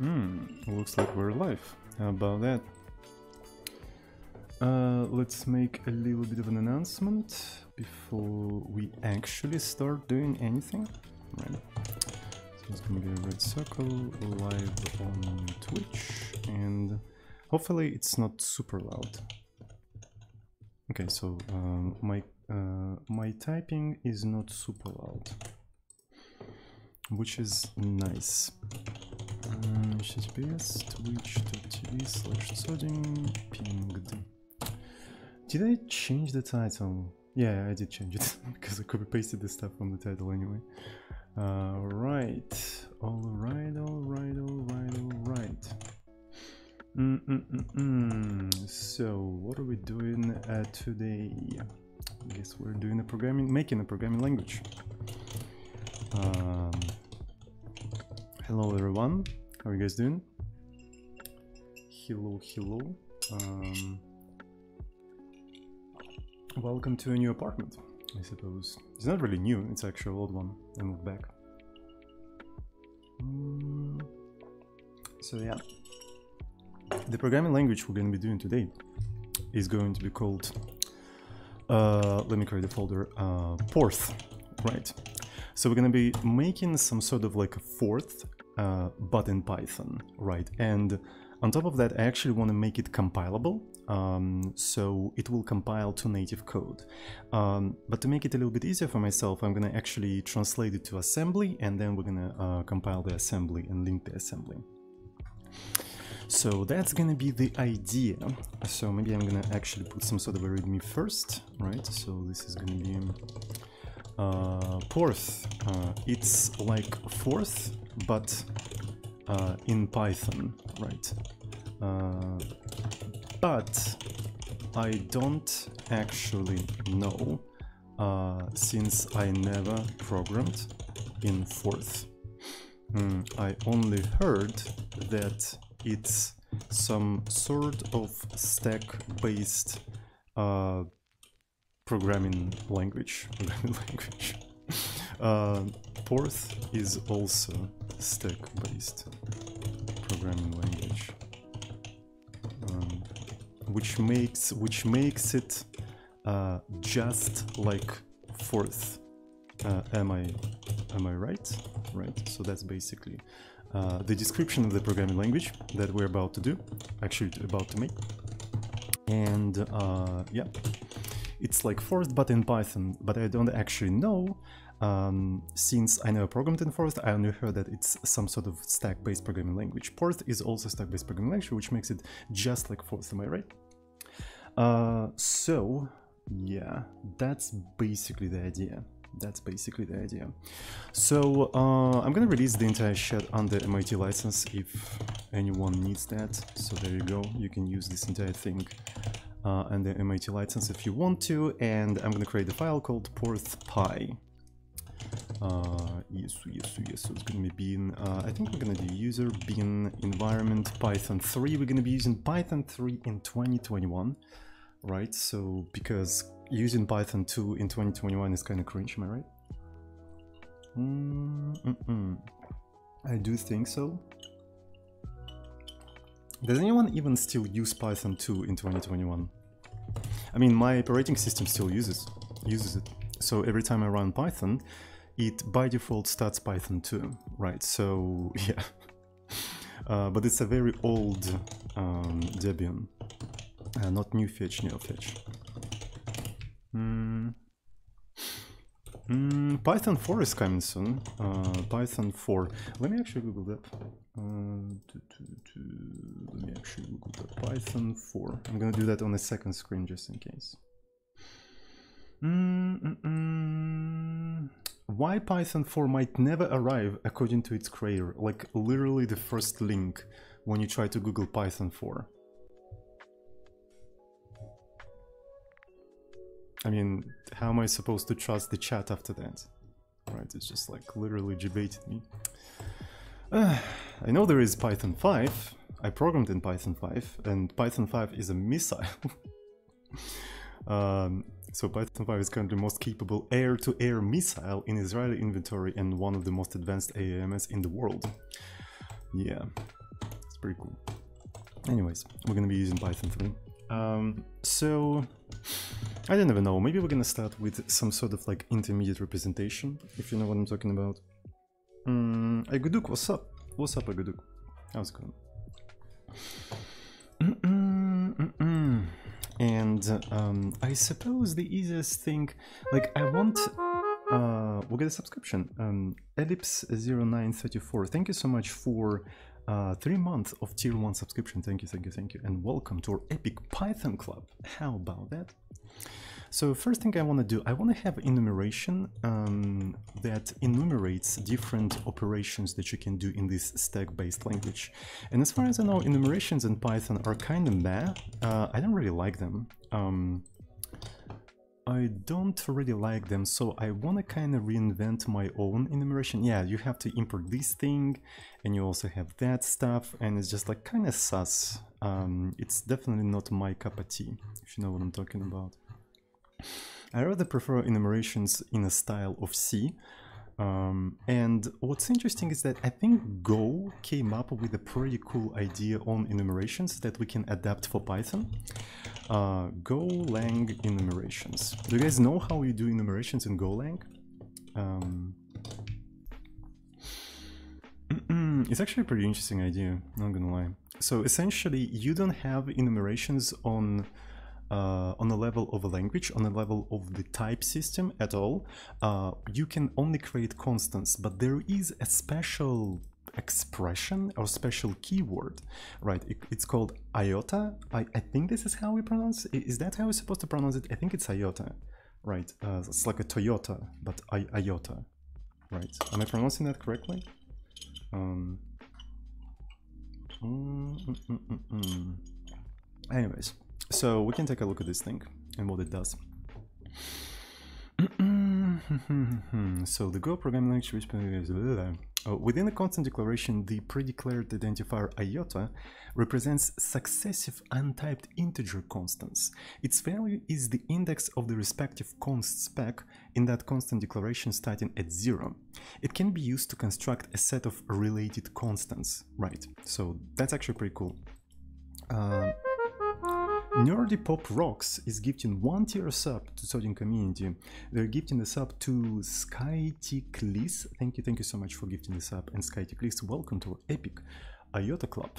Hmm, looks like we're live. How about that? Uh, let's make a little bit of an announcement before we actually start doing anything. Right. So it's gonna be a red circle live on Twitch, and hopefully it's not super loud. Okay, so um, my uh, my typing is not super loud, which is nice. Uh, https twitch.tv slash pinged. Did I change the title? Yeah, I did change it because I copy pasted this stuff from the title anyway. Alright, alright, alright, alright, alright. Mm -mm -mm -mm. So, what are we doing uh, today? I guess we're doing a programming, making a programming language. Um, hello everyone, how are you guys doing? Hello, hello. Um, welcome to a new apartment, I suppose. It's not really new, it's actually an old one. I moved back. Mm, so yeah. The programming language we're going to be doing today is going to be called, uh, let me create a folder, uh, Porth, right? So we're going to be making some sort of like a Forth, uh, but in Python, right? And on top of that, I actually want to make it compilable, um, so it will compile to native code. Um, but to make it a little bit easier for myself, I'm going to actually translate it to assembly, and then we're going to uh, compile the assembly and link the assembly. So that's gonna be the idea. So maybe I'm gonna actually put some sort of a readme first, right? So this is gonna be uh, Porth. Uh, it's like Forth, but uh, in Python, right? Uh, but I don't actually know uh, since I never programmed in Forth. Mm, I only heard that it's some sort of stack-based uh, programming language. Programming language. uh, Porth is also stack-based programming language, um, which makes which makes it uh, just like Forth. Uh, am I am I right? Right. So that's basically uh, the description of the programming language that we're about to do, actually about to make. And uh, yeah, it's like Forth but in Python, but I don't actually know. Um, since I never programmed in Forth, I only heard that it's some sort of stack-based programming language. Porth is also stack-based programming language, which makes it just like Forth, am I right? Uh, so, yeah, that's basically the idea that's basically the idea. So uh, I'm gonna release the entire shed under MIT license if anyone needs that. So there you go, you can use this entire thing uh, under MIT license if you want to. And I'm gonna create a file called porthpy. Uh, yes, yes, yes, so it's gonna be bin, uh, I think we're gonna do user bin environment python 3. We're gonna be using python 3 in 2021, right? So because using Python 2 in 2021 is kind of cringe, am I right? Mm -mm. I do think so. Does anyone even still use Python 2 in 2021? I mean, my operating system still uses uses it. So every time I run Python, it by default starts Python 2, right? So yeah. Uh, but it's a very old um, Debian, uh, not new fetch, neo fetch. Mm. Mm, Python 4 is coming soon. Uh, Python 4. Let me actually Google that. Uh, to, to, to, let me actually Google that. Python 4. I'm gonna do that on the second screen just in case. Mm, Why Python 4 might never arrive according to its creator? Like literally the first link when you try to Google Python 4. I mean, how am I supposed to trust the chat after that? Right, it's just like literally debated me. Uh, I know there is Python 5. I programmed in Python 5, and Python 5 is a missile. um, so Python 5 is currently the most capable air-to-air -air missile in Israeli inventory and one of the most advanced AAMS in the world. Yeah. It's pretty cool. Anyways, we're gonna be using Python 3. Um, so, I don't even know, maybe we're gonna start with some sort of like intermediate representation, if you know what I'm talking about. Mm, Aguduk, what's up? What's up, Aguduk? How's it going? Mm -mm, mm and um, I suppose the easiest thing, like I want, uh, we'll get a subscription. Um, Ellipse0934, thank you so much for uh, three months of tier one subscription. Thank you, thank you, thank you. And welcome to our epic Python club. How about that? So first thing I want to do, I want to have enumeration um, that enumerates different operations that you can do in this stack-based language. And as far as I know, enumerations in Python are kind of meh. Uh, I don't really like them. Um, I don't really like them, so I want to kind of reinvent my own enumeration. Yeah, you have to import this thing, and you also have that stuff, and it's just like kind of sus. Um, it's definitely not my cup of tea, if you know what I'm talking about. I rather prefer enumerations in a style of C. Um, and what's interesting is that I think Go came up with a pretty cool idea on enumerations that we can adapt for Python. Uh, Golang enumerations. Do you guys know how you do enumerations in Golang? Um, it's actually a pretty interesting idea, not gonna lie. So essentially, you don't have enumerations on uh, on the level of a language, on the level of the type system at all, uh, you can only create constants, but there is a special expression or special keyword, right? It, it's called iota. I, I think this is how we pronounce it. Is that how we're supposed to pronounce it? I think it's iota, right? Uh, it's like a Toyota, but I, iota, right? Am I pronouncing that correctly? Um, mm, mm, mm, Anyways, so we can take a look at this thing and what it does. so the Go programming language uh, within a constant declaration, the predeclared identifier iota represents successive untyped integer constants. Its value is the index of the respective const spec in that constant declaration starting at zero. It can be used to construct a set of related constants. Right, so that's actually pretty cool. Uh, Nerdy Pop Rocks is gifting one tier sub to Tsoding community. They're gifting the sub to Skytiklis. Thank you, thank you so much for gifting the sub. And Skytiklis, welcome to epic IOTA club.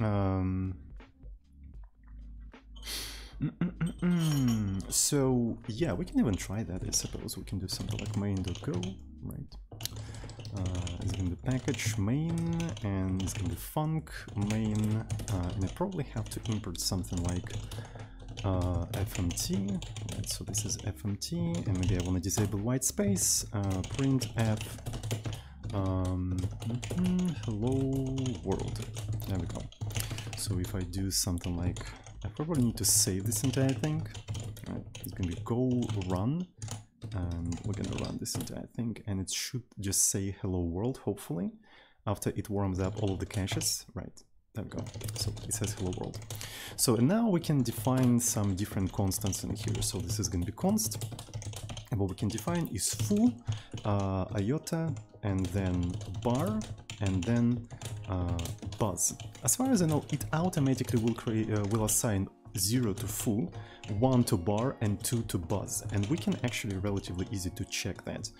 Um, mm -mm -mm so yeah, we can even try that. I suppose we can do something like main.go, right? Uh, it's gonna be package main and it's gonna be func main uh, and I probably have to import something like uh, fmt right, so this is fmt and maybe I want to disable white space uh, print f um, -hmm, hello world. There we go. So if I do something like I probably need to save this entire thing. Right, it's gonna be go run and we're gonna run this entire thing and it should just say hello world hopefully after it warms up all of the caches. Right there we go. So it says hello world. So now we can define some different constants in here. So this is gonna be const and what we can define is foo uh, iota and then bar and then uh, buzz. As far as I know it automatically will create uh, will assign 0 to foo, 1 to bar and 2 to buzz. And we can actually relatively easy to check that.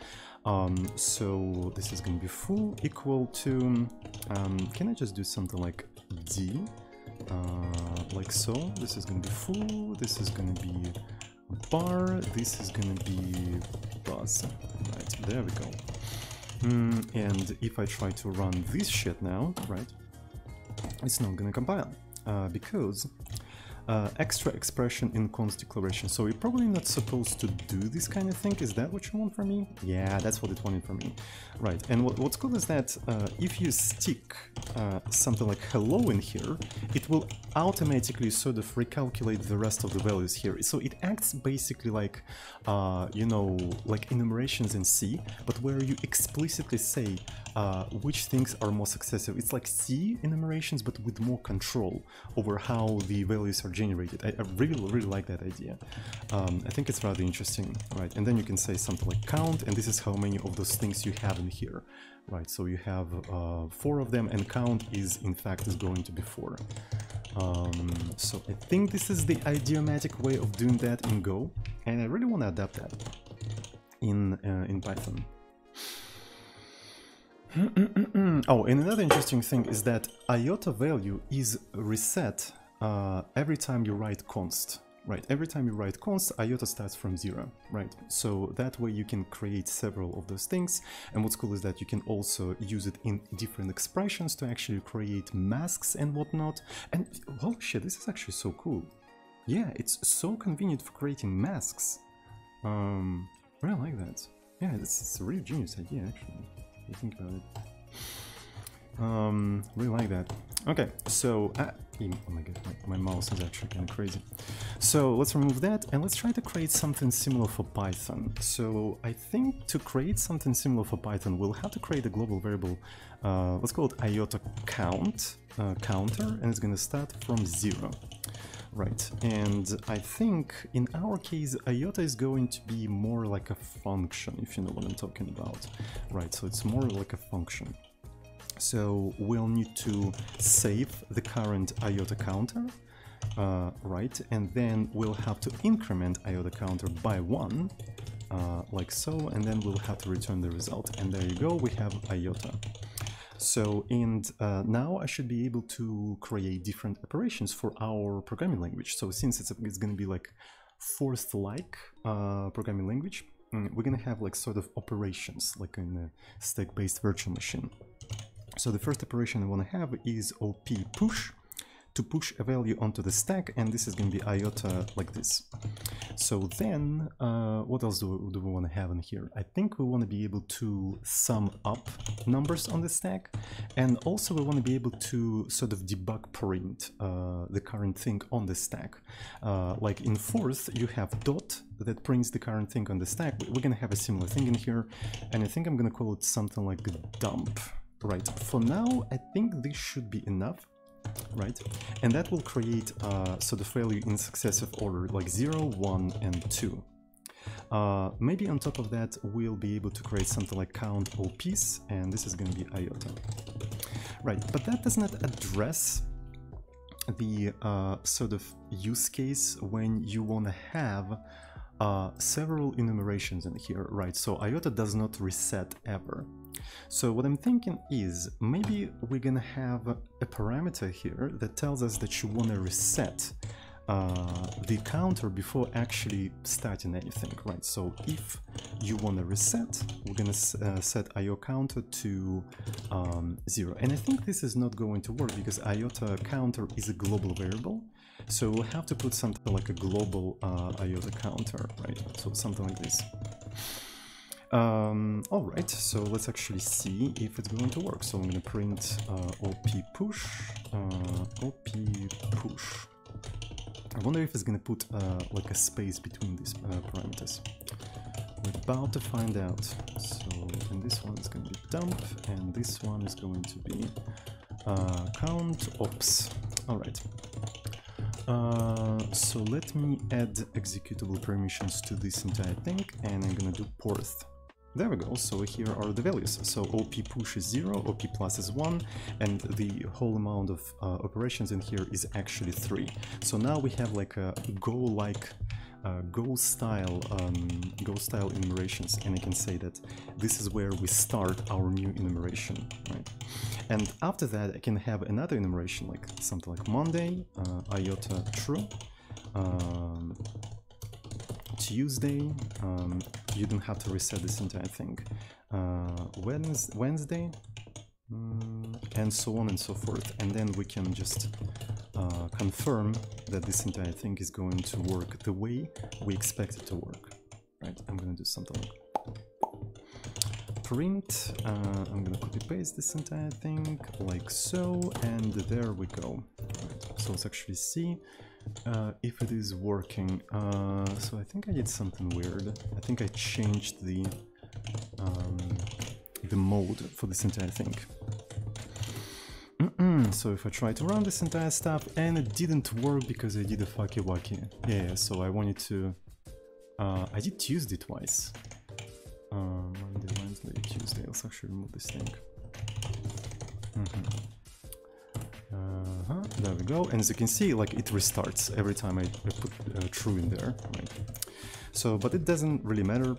Um, so this is going to be foo equal to um, can I just do something like d? Uh, like so. This is going to be foo, this is going to be bar. This is going to be buzz. Right there we go. Mm, and if I try to run this shit now right it's not gonna compile. Uh, because uh, extra expression in const declaration. So you're probably not supposed to do this kind of thing. Is that what you want from me? Yeah, that's what it wanted from me. Right, and what, what's cool is that uh, if you stick uh, something like hello in here, it will automatically sort of recalculate the rest of the values here. So it acts basically like, uh, you know, like enumerations in C, but where you explicitly say uh, which things are more successive. It's like C enumerations, but with more control over how the values are generated. I, I really, really like that idea. Um, I think it's rather interesting, right? And then you can say something like count, and this is how many of those things you have in here, right? So you have uh, four of them, and count is, in fact, is going to be four. Um, so I think this is the idiomatic way of doing that in Go, and I really want to adapt that in uh, in Python. oh, and another interesting thing is that iota value is reset uh, every time you write const. Right, every time you write const, iota starts from zero, right? So that way you can create several of those things. And what's cool is that you can also use it in different expressions to actually create masks and whatnot. And oh shit, this is actually so cool. Yeah, it's so convenient for creating masks. Um, really like that. Yeah, it's, it's a really genius idea actually. You think about it. Um, really like that. Okay, so, uh, oh my god, my, mouse is actually kind of crazy. So let's remove that and let's try to create something similar for Python. So I think to create something similar for Python, we'll have to create a global variable, uh, let's call it iota count, uh, counter, and it's going to start from zero. Right, and I think in our case iota is going to be more like a function, if you know what I'm talking about. Right, so it's more like a function. So we'll need to save the current iota counter, uh, right? And then we'll have to increment iota counter by one, uh, like so, and then we'll have to return the result. And there you go, we have iota. So, and uh, now I should be able to create different operations for our programming language. So since it's, it's going to be like Forth-like uh, programming language, mm, we're going to have like sort of operations, like in a stack-based virtual machine. So the first operation I want to have is op push to push a value onto the stack and this is going to be iota like this. So then uh, what else do, do we want to have in here? I think we want to be able to sum up numbers on the stack and also we want to be able to sort of debug print uh, the current thing on the stack. Uh, like in Forth you have dot that prints the current thing on the stack. We're going to have a similar thing in here and I think I'm going to call it something like dump. Right, for now, I think this should be enough, right? And that will create uh, sort of value in successive order, like 0, 1, and 2. Uh, maybe on top of that, we'll be able to create something like count OPs, and this is going to be iota. Right, but that does not address the uh, sort of use case when you want to have uh, several enumerations in here, right? So iota does not reset ever. So what I'm thinking is maybe we're gonna have a parameter here that tells us that you want to reset uh, the counter before actually starting anything, right? So if you want to reset, we're to uh, set IO counter to um, zero. And I think this is not going to work because iota counter is a global variable. So we'll have to put something like a global uh, iota counter, right? So something like this. Um, Alright, so let's actually see if it's going to work. So I'm going to print uh, op push, uh, op push. I wonder if it's going to put uh, like a space between these uh, parameters. We're about to find out. So, and this one is going to be dump, and this one is going to be uh, count ops. Alright. Uh, so let me add executable permissions to this entire thing, and I'm gonna do porth. There we go, so here are the values. So OP push is 0, OP plus is 1, and the whole amount of uh, operations in here is actually 3. So now we have like a Go-like uh, Go style um, Go style enumerations and I can say that this is where we start our new enumeration right and after that I can have another enumeration like something like Monday uh, iota true um, Tuesday, um, you don't have to reset this entire thing. Uh, Wednesday, um, and so on and so forth. And then we can just uh, confirm that this entire thing is going to work the way we expect it to work. Right, I'm gonna do something like print, uh, I'm gonna copy paste this entire thing like so, and there we go. Right, so let's actually see uh, if it is working. Uh, so I think I did something weird. I think I changed the um, the mode for this entire thing. Mm-mm. So if I try to run this entire stuff and it didn't work because I did a fucky wacky. Yeah, so I wanted to... Uh, I did Tuesday twice. Uh, Monday, Wednesday, Tuesday. Let's actually remove this thing. Mm -hmm. uh -huh. There we go. And as you can see, like it restarts every time I, I put uh, true in there. Right. So, but it doesn't really matter.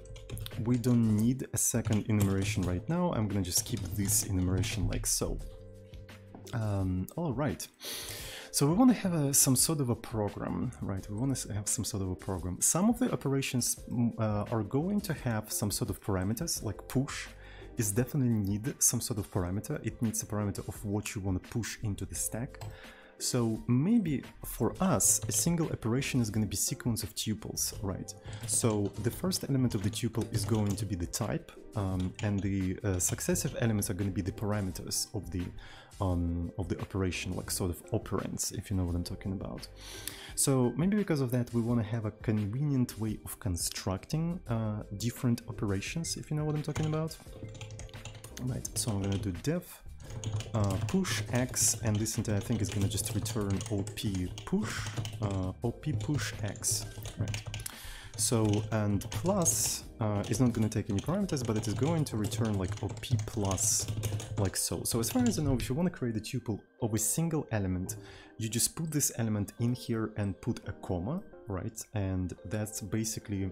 We don't need a second enumeration right now. I'm gonna just keep this enumeration like so. Um, all right. So we want to have a, some sort of a program, right? We want to have some sort of a program. Some of the operations mm, uh, are going to have some sort of parameters, like push is definitely need some sort of parameter. It needs a parameter of what you want to push into the stack. So maybe for us, a single operation is going to be sequence of tuples, right? So the first element of the tuple is going to be the type, um, and the uh, successive elements are going to be the parameters of the um, of the operation, like sort of operands, if you know what I'm talking about. So maybe because of that, we want to have a convenient way of constructing uh, different operations, if you know what I'm talking about. Right, so I'm going to do def uh, push x, and this I think is to just return op push, uh, op push x, right? So, and plus uh, is not going to take any parameters, but it is going to return like op plus, like so. So as far as I know, if you want to create a tuple of a single element, you just put this element in here and put a comma, right? And that's basically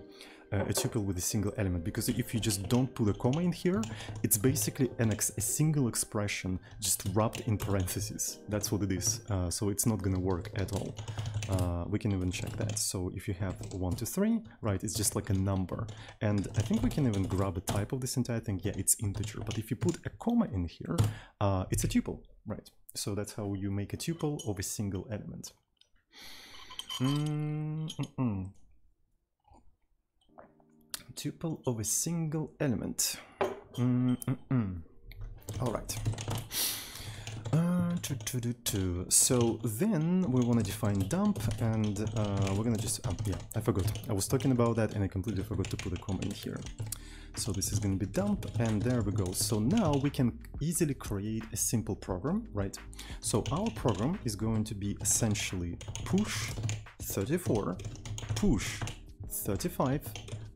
uh, a tuple with a single element because if you just don't put a comma in here it's basically an a single expression just wrapped in parentheses. That's what it is. Uh, so it's not gonna work at all. Uh, we can even check that. So if you have one two three right it's just like a number. And I think we can even grab a type of this entire thing. Yeah it's integer. But if you put a comma in here uh, it's a tuple right? So that's how you make a tuple of a single element. Mm -mm tuple of a single element. Mm -mm -mm. All right. Uh, so then we want to define dump and uh, we're gonna just, um, yeah, I forgot. I was talking about that and I completely forgot to put a comma in here. So this is going to be dump and there we go. So now we can easily create a simple program, right? So our program is going to be essentially push 34, push 35,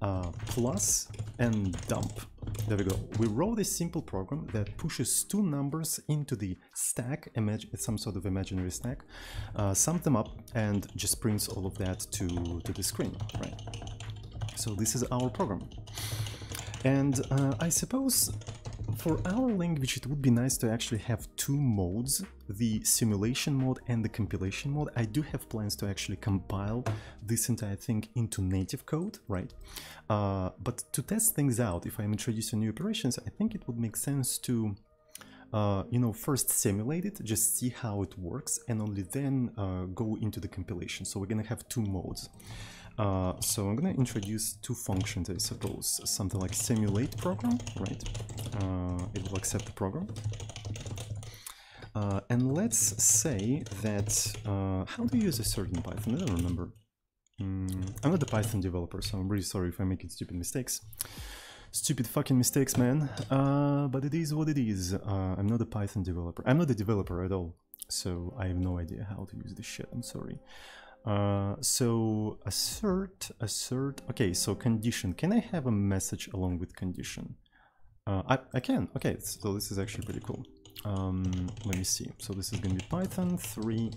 uh, plus and dump. There we go. We wrote a simple program that pushes two numbers into the stack, some sort of imaginary stack, uh, sums them up, and just prints all of that to, to the screen, right? So this is our program. And uh, I suppose for our language, it would be nice to actually have two modes, the simulation mode and the compilation mode. I do have plans to actually compile this entire thing into native code, right? Uh, but to test things out, if I'm introducing new operations, I think it would make sense to uh, you know, first simulate it, just see how it works, and only then uh, go into the compilation. So we're gonna have two modes. Uh, so I'm to introduce two functions, I suppose. Something like simulate program, right? Uh, it will accept the program. Uh, and let's say that, uh, how do you use a certain Python? I don't remember. Mm, I'm not a Python developer, so I'm really sorry if I make stupid mistakes. Stupid fucking mistakes, man. Uh, but it is what it is. Uh, I'm not a Python developer. I'm not a developer at all, so I have no idea how to use this shit. I'm sorry. Uh, so assert, assert, okay, so condition. Can I have a message along with condition? Uh, I, I can, okay, so this is actually pretty cool. Um, let me see. So this is going to be Python 3,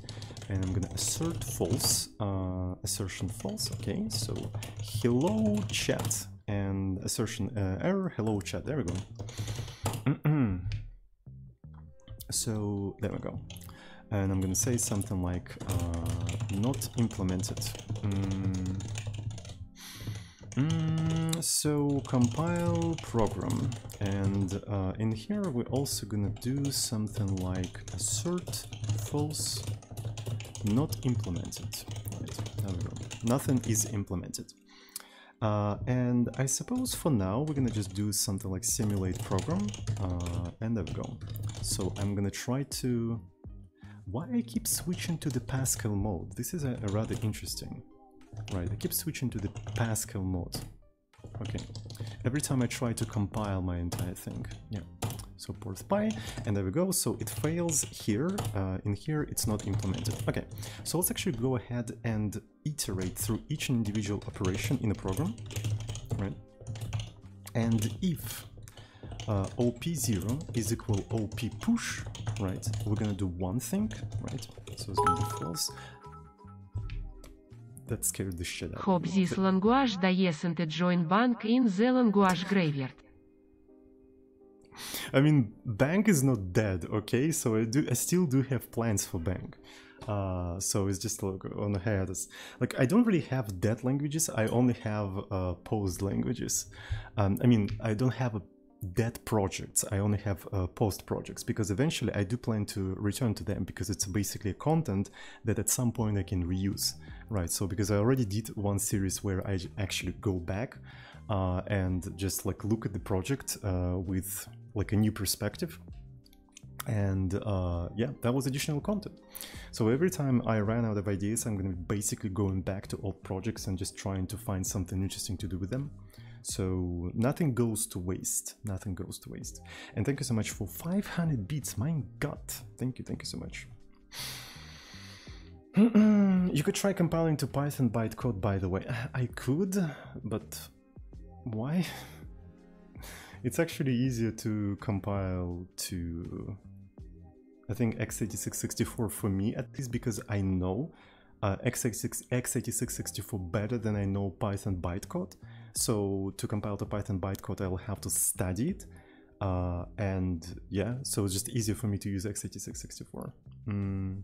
and I'm going to assert false, uh, assertion false, okay, so hello chat, and assertion uh, error, hello chat, there we go. so there we go and I'm gonna say something like uh, not implemented. Mm. Mm, so compile program and uh, in here we're also gonna do something like assert false not implemented. Right, there we go. Nothing is implemented. Uh, and I suppose for now we're gonna just do something like simulate program uh, and there we go. So I'm gonna try to why I keep switching to the Pascal mode? This is a, a rather interesting. Right, I keep switching to the Pascal mode. Okay, every time I try to compile my entire thing. Yeah, So porth pi, and there we go. So it fails here. Uh, in here, it's not implemented. Okay, so let's actually go ahead and iterate through each individual operation in the program, right? And if uh, op0 is equal op push, right, we're gonna do one thing, right? So it's gonna be false. That scared the shit out of Hope this language doesn't join bang in the language graveyard. I mean, Bang is not dead, okay? So I do, I still do have plans for Bang. Uh, so it's just like on the hiatus. Like I don't really have dead languages. I only have uh, posed languages. Um, I mean, I don't have a dead projects. I only have uh, post projects because eventually I do plan to return to them because it's basically a content that at some point I can reuse, right? So because I already did one series where I actually go back uh, and just like look at the project uh, with like a new perspective and uh, yeah that was additional content so every time i ran out of ideas i'm to be basically going back to old projects and just trying to find something interesting to do with them so nothing goes to waste. Nothing goes to waste. And thank you so much for 500 beats. My god thank you. Thank you so much. You could try compiling to python bytecode by the way. I could but why? It's actually easier to compile to I think x86-64 for me at least because I know uh, x86 x86-64 better than I know Python bytecode. So to compile the Python bytecode, I'll have to study it. Uh, and yeah, so it's just easier for me to use x86-64. Mm.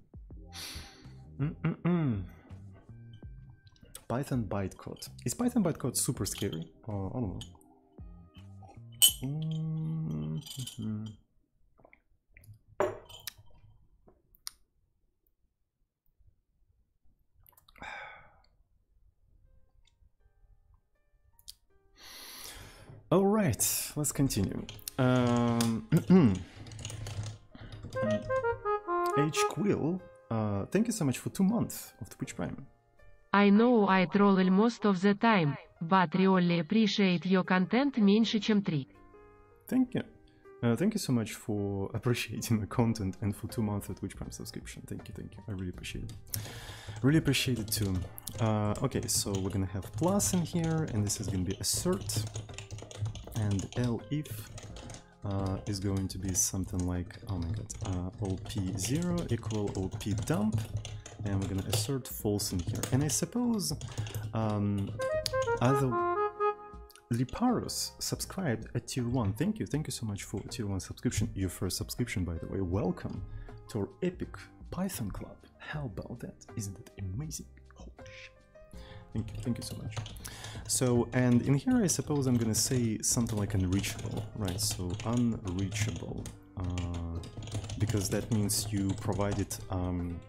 Mm-mm-mm. Python bytecode. Is Python bytecode super scary? Uh, I don't know. Mhm. right, let's continue. Um, H Quill, uh, thank you so much for two months of Twitch Prime. I know I troll most of the time, but really appreciate your content меньше чем три. Thank you. Uh, thank you so much for appreciating my content and for two months of Twitch Prime subscription. Thank you, thank you. I really appreciate it. Really appreciate it too. Uh, okay, so we're gonna have plus in here, and this is gonna be assert. And elif uh, is going to be something like, oh my god, uh, op0 equal op dump. And we're gonna assert false in here. And I suppose um, other Liparus subscribed at tier 1. Thank you, thank you so much for tier 1 subscription. Your first subscription, by the way. Welcome to our epic Python club. How about that? Isn't that amazing? Holy shit. Thank you, thank you so much. So, and in here, I suppose I'm gonna say something like unreachable, right? So, unreachable, uh, because that means you provided um,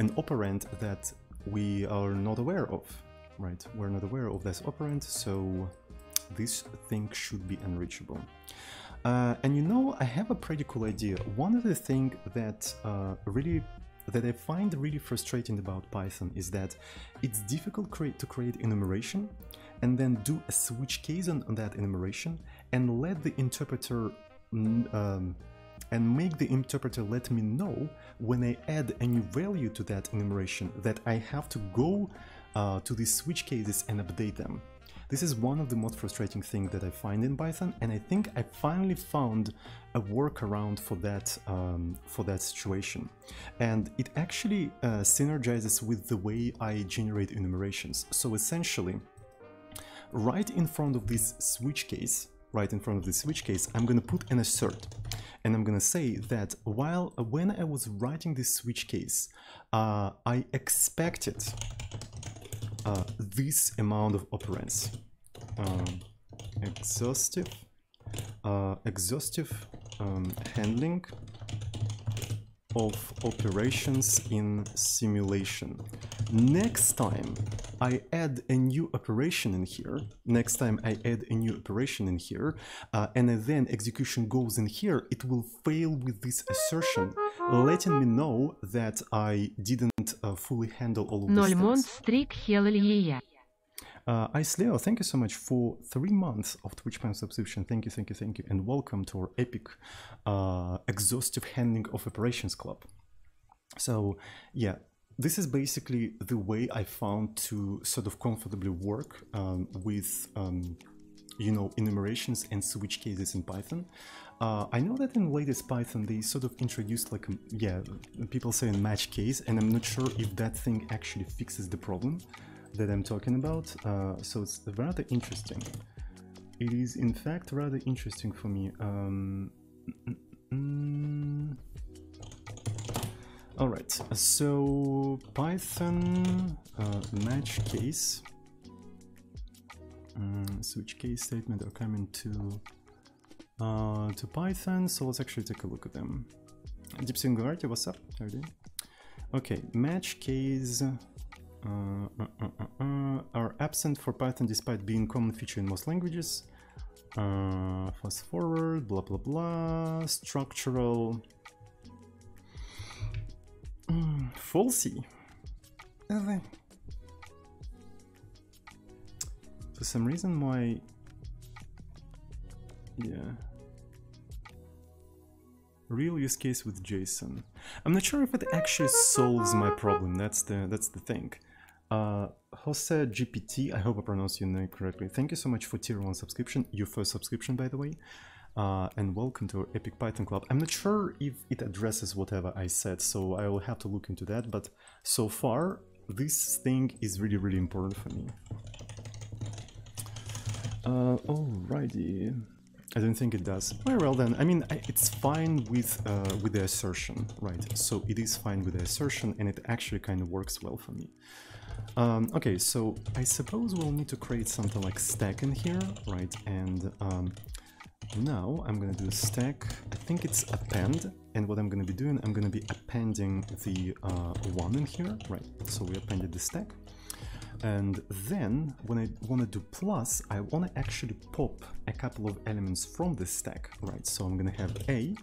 an operand that we are not aware of, right? We're not aware of this operand, so this thing should be unreachable. Uh, and you know, I have a pretty cool idea. One of the things that uh, really that I find really frustrating about Python is that it's difficult to create enumeration and then do a switch case on, on that enumeration and let the interpreter um, and make the interpreter let me know when I add a new value to that enumeration that I have to go uh, to these switch cases and update them. This is one of the most frustrating things that I find in Python, and I think I finally found a workaround for that um, for that situation. And it actually uh, synergizes with the way I generate enumerations. So essentially, right in front of this switch case, right in front of this switch case, I'm gonna put an assert. And I'm gonna say that while when I was writing this switch case, uh, I expected uh, this amount of operands. Um, exhaustive, uh, exhaustive um, handling of operations in simulation. Next time I add a new operation in here, next time I add a new operation in here, uh, and then execution goes in here, it will fail with this assertion, letting me know that I didn't uh, fully handle all of these Uh, Ice Leo, thank you so much for three months of Twitch Prime subscription. Thank you, thank you, thank you, and welcome to our epic, uh, exhaustive handling of operations club. So, yeah, this is basically the way I found to sort of comfortably work um, with, um, you know, enumerations and switch cases in Python. Uh, I know that in latest Python they sort of introduced like, yeah, people say a match case, and I'm not sure if that thing actually fixes the problem that I'm talking about. Uh, so it's rather interesting. It is in fact rather interesting for me. Um, mm. All right, so Python uh, match case, mm, switch case statement are coming to uh, to Python. So let's actually take a look at them. Deep Singularity, what's up? How are you doing? Okay, match case uh, uh, uh, uh, are absent for Python despite being common feature in most languages. Uh, fast forward, blah blah blah, structural Mm, falsy. For some reason, my yeah real use case with JSON. I'm not sure if it actually solves my problem. That's the that's the thing. Uh, Jose GPT, I hope I pronounced your name correctly. Thank you so much for tier one subscription, your first subscription, by the way uh, and welcome to Epic Python Club. I'm not sure if it addresses whatever I said, so I will have to look into that, but so far, this thing is really, really important for me. Uh, alrighty. I don't think it does. Very well then. I mean, it's fine with uh, with the assertion, right? So it is fine with the assertion, and it actually kind of works well for me. Um, okay, so I suppose we'll need to create something like stack in here, right? And um, now I'm gonna do stack, I think it's append, and what I'm gonna be doing, I'm gonna be appending the uh, one in here, right, so we appended the stack. And then when I want to do plus, I want to actually pop a couple of elements from the stack, right? So I'm going to have A,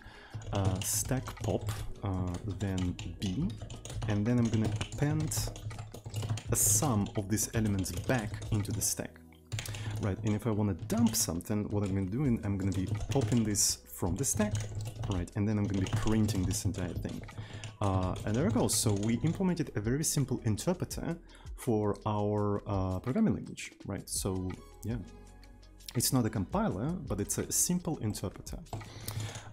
uh, stack pop, uh, then B, and then I'm going to append a sum of these elements back into the stack. Right, and if I want to dump something, what I'm going to do, I'm going to be popping this from the stack, right, and then I'm going to be printing this entire thing. Uh, and there we go, so we implemented a very simple interpreter for our uh, programming language, right, so yeah. It's not a compiler, but it's a simple interpreter.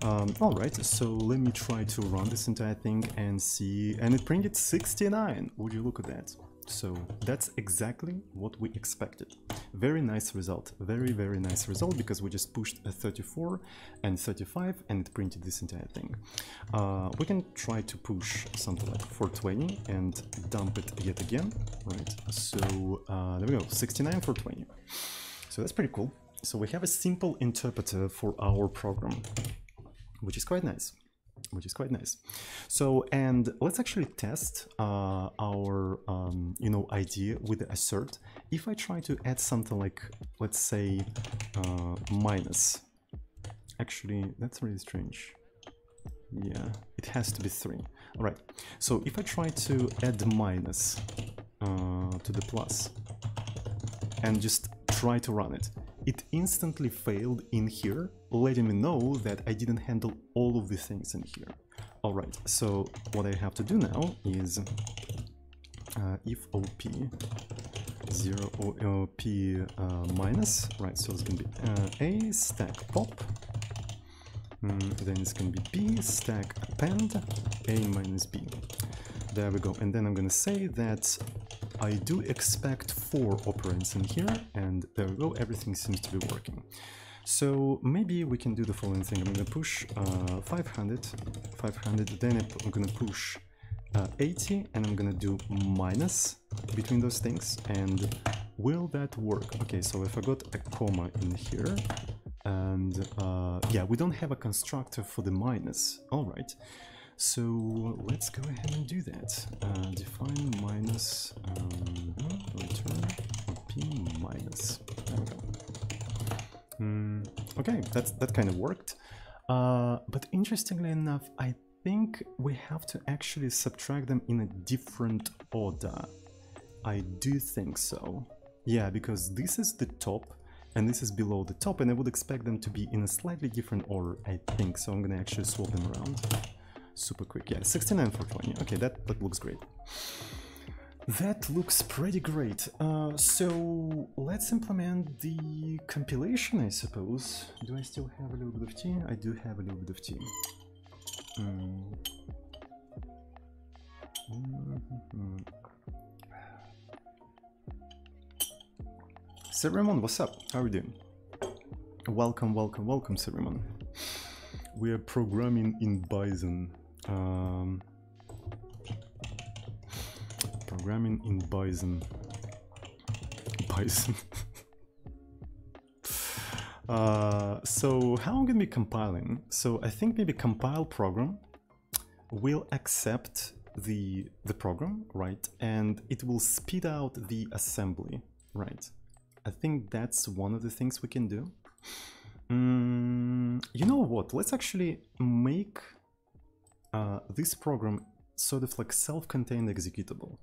Um, Alright, so let me try to run this entire thing and see, and it printed 69, would you look at that? So that's exactly what we expected. Very nice result, very, very nice result because we just pushed a 34 and 35 and it printed this entire thing. Uh, we can try to push something like 420 and dump it yet again, right? So uh, there we go, 69 for 20. So that's pretty cool. So we have a simple interpreter for our program, which is quite nice which is quite nice. So, and let's actually test uh, our, um, you know, idea with the assert. If I try to add something like, let's say, uh, minus, actually, that's really strange. Yeah, it has to be three. All right. So if I try to add minus uh, to the plus and just try to run it, it instantly failed in here, letting me know that I didn't handle all of the things in here. Alright, so what I have to do now is uh, if op 0 op uh, minus, right, so it's gonna be uh, a stack pop, mm, then it's gonna be b stack append a minus b. There we go, and then I'm gonna say that I do expect four operands in here, and there we go, everything seems to be working. So maybe we can do the following thing. I'm gonna push uh, 500, 500, then I'm gonna push uh, 80, and I'm gonna do minus between those things, and will that work? Okay, so if I got a comma in here, and uh, yeah, we don't have a constructor for the minus, alright. So let's go ahead and do that. Uh, define minus um, return p minus. There we go. Mm, okay, that's that kind of worked. Uh, but interestingly enough, I think we have to actually subtract them in a different order. I do think so. Yeah, because this is the top and this is below the top and I would expect them to be in a slightly different order, I think. So I'm gonna actually swap them around super quick. Yeah, 69 for 20. Okay, that, that looks great. That looks pretty great. Uh, so let's implement the compilation, I suppose. Do I still have a little bit of tea? I do have a little bit of tea. Mm. Mm -hmm. Cerimon, what's up? How are you doing? Welcome, welcome, welcome, Cerimon. We are programming in Bison. Um, programming in Bison. Bison. uh, so how I'm gonna be compiling? So I think maybe compile program will accept the the program, right? And it will speed out the assembly, right? I think that's one of the things we can do. Mm, you know what? Let's actually make uh, this program sort of like self-contained executable,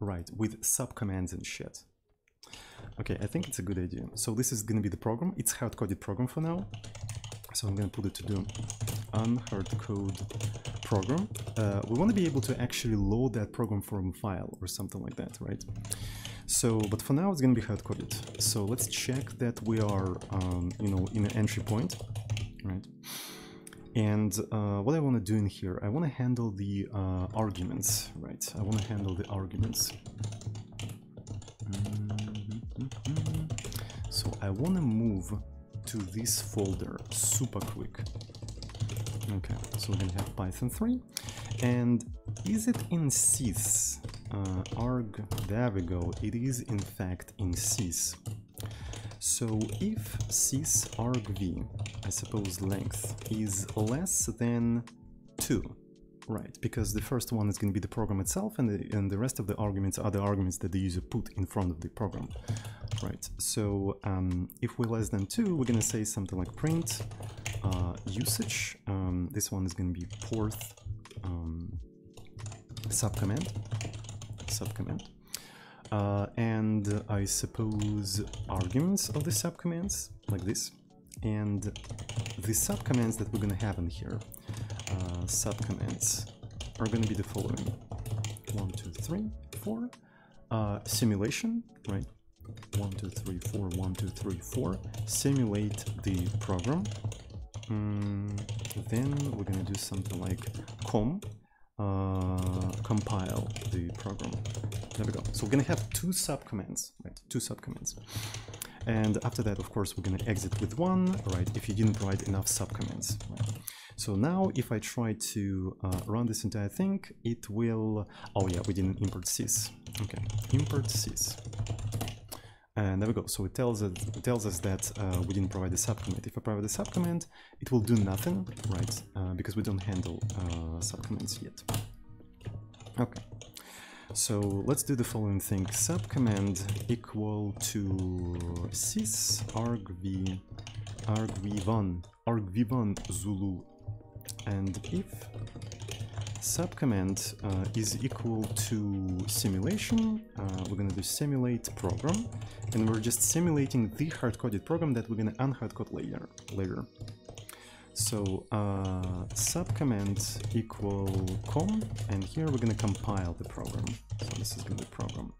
right, with subcommands and shit. Okay, I think it's a good idea. So this is gonna be the program. It's hard-coded program for now. So I'm gonna put it to do unhardcode program. Uh, we want to be able to actually load that program from a file or something like that, right? So, but for now it's gonna be hard-coded. So let's check that we are, um, you know, in an entry point, right? And uh, what I want to do in here, I want to handle the uh, arguments, right? I want to handle the arguments. So I want to move to this folder super quick. Okay, so we're gonna have Python 3. And is it in sys? Uh, arg, there we go, it is in fact in sys. So if sys argv, I suppose length, is less than 2, right, because the first one is going to be the program itself and the, and the rest of the arguments are the arguments that the user put in front of the program, right, so um, if we're less than 2, we're going to say something like print uh, usage, um, this one is going to be porth um, subcommand, subcommand, uh, and I suppose arguments of the subcommands, like this. And the subcommands that we're gonna have in here, uh, subcommands, are gonna be the following. One, two, three, four. Uh, simulation, right? One, two, three, four, one, two, three, four. Simulate the program. Mm, then we're gonna do something like com, uh, compile the program. There we go. So we're gonna have two subcommands, right? Two subcommands. And after that, of course, we're gonna exit with one, right? If you didn't provide enough subcommands. Right? So now if I try to uh, run this entire thing, it will, oh yeah, we didn't import sys. Okay, import sys. And there we go. So it tells us, it tells us that uh, we didn't provide the subcommand. If I provide the subcommand, it will do nothing, right? Uh, because we don't handle uh, subcommands yet. Okay. So let's do the following thing. Subcommand equal to sys argv argv1 argv1 zulu and if subcommand uh, is equal to simulation. Uh, we're gonna do simulate program, and we're just simulating the hard-coded program that we're gonna unhardcode later. later. So uh, subcommand equal com, and here we're gonna compile the program. So this is gonna be program.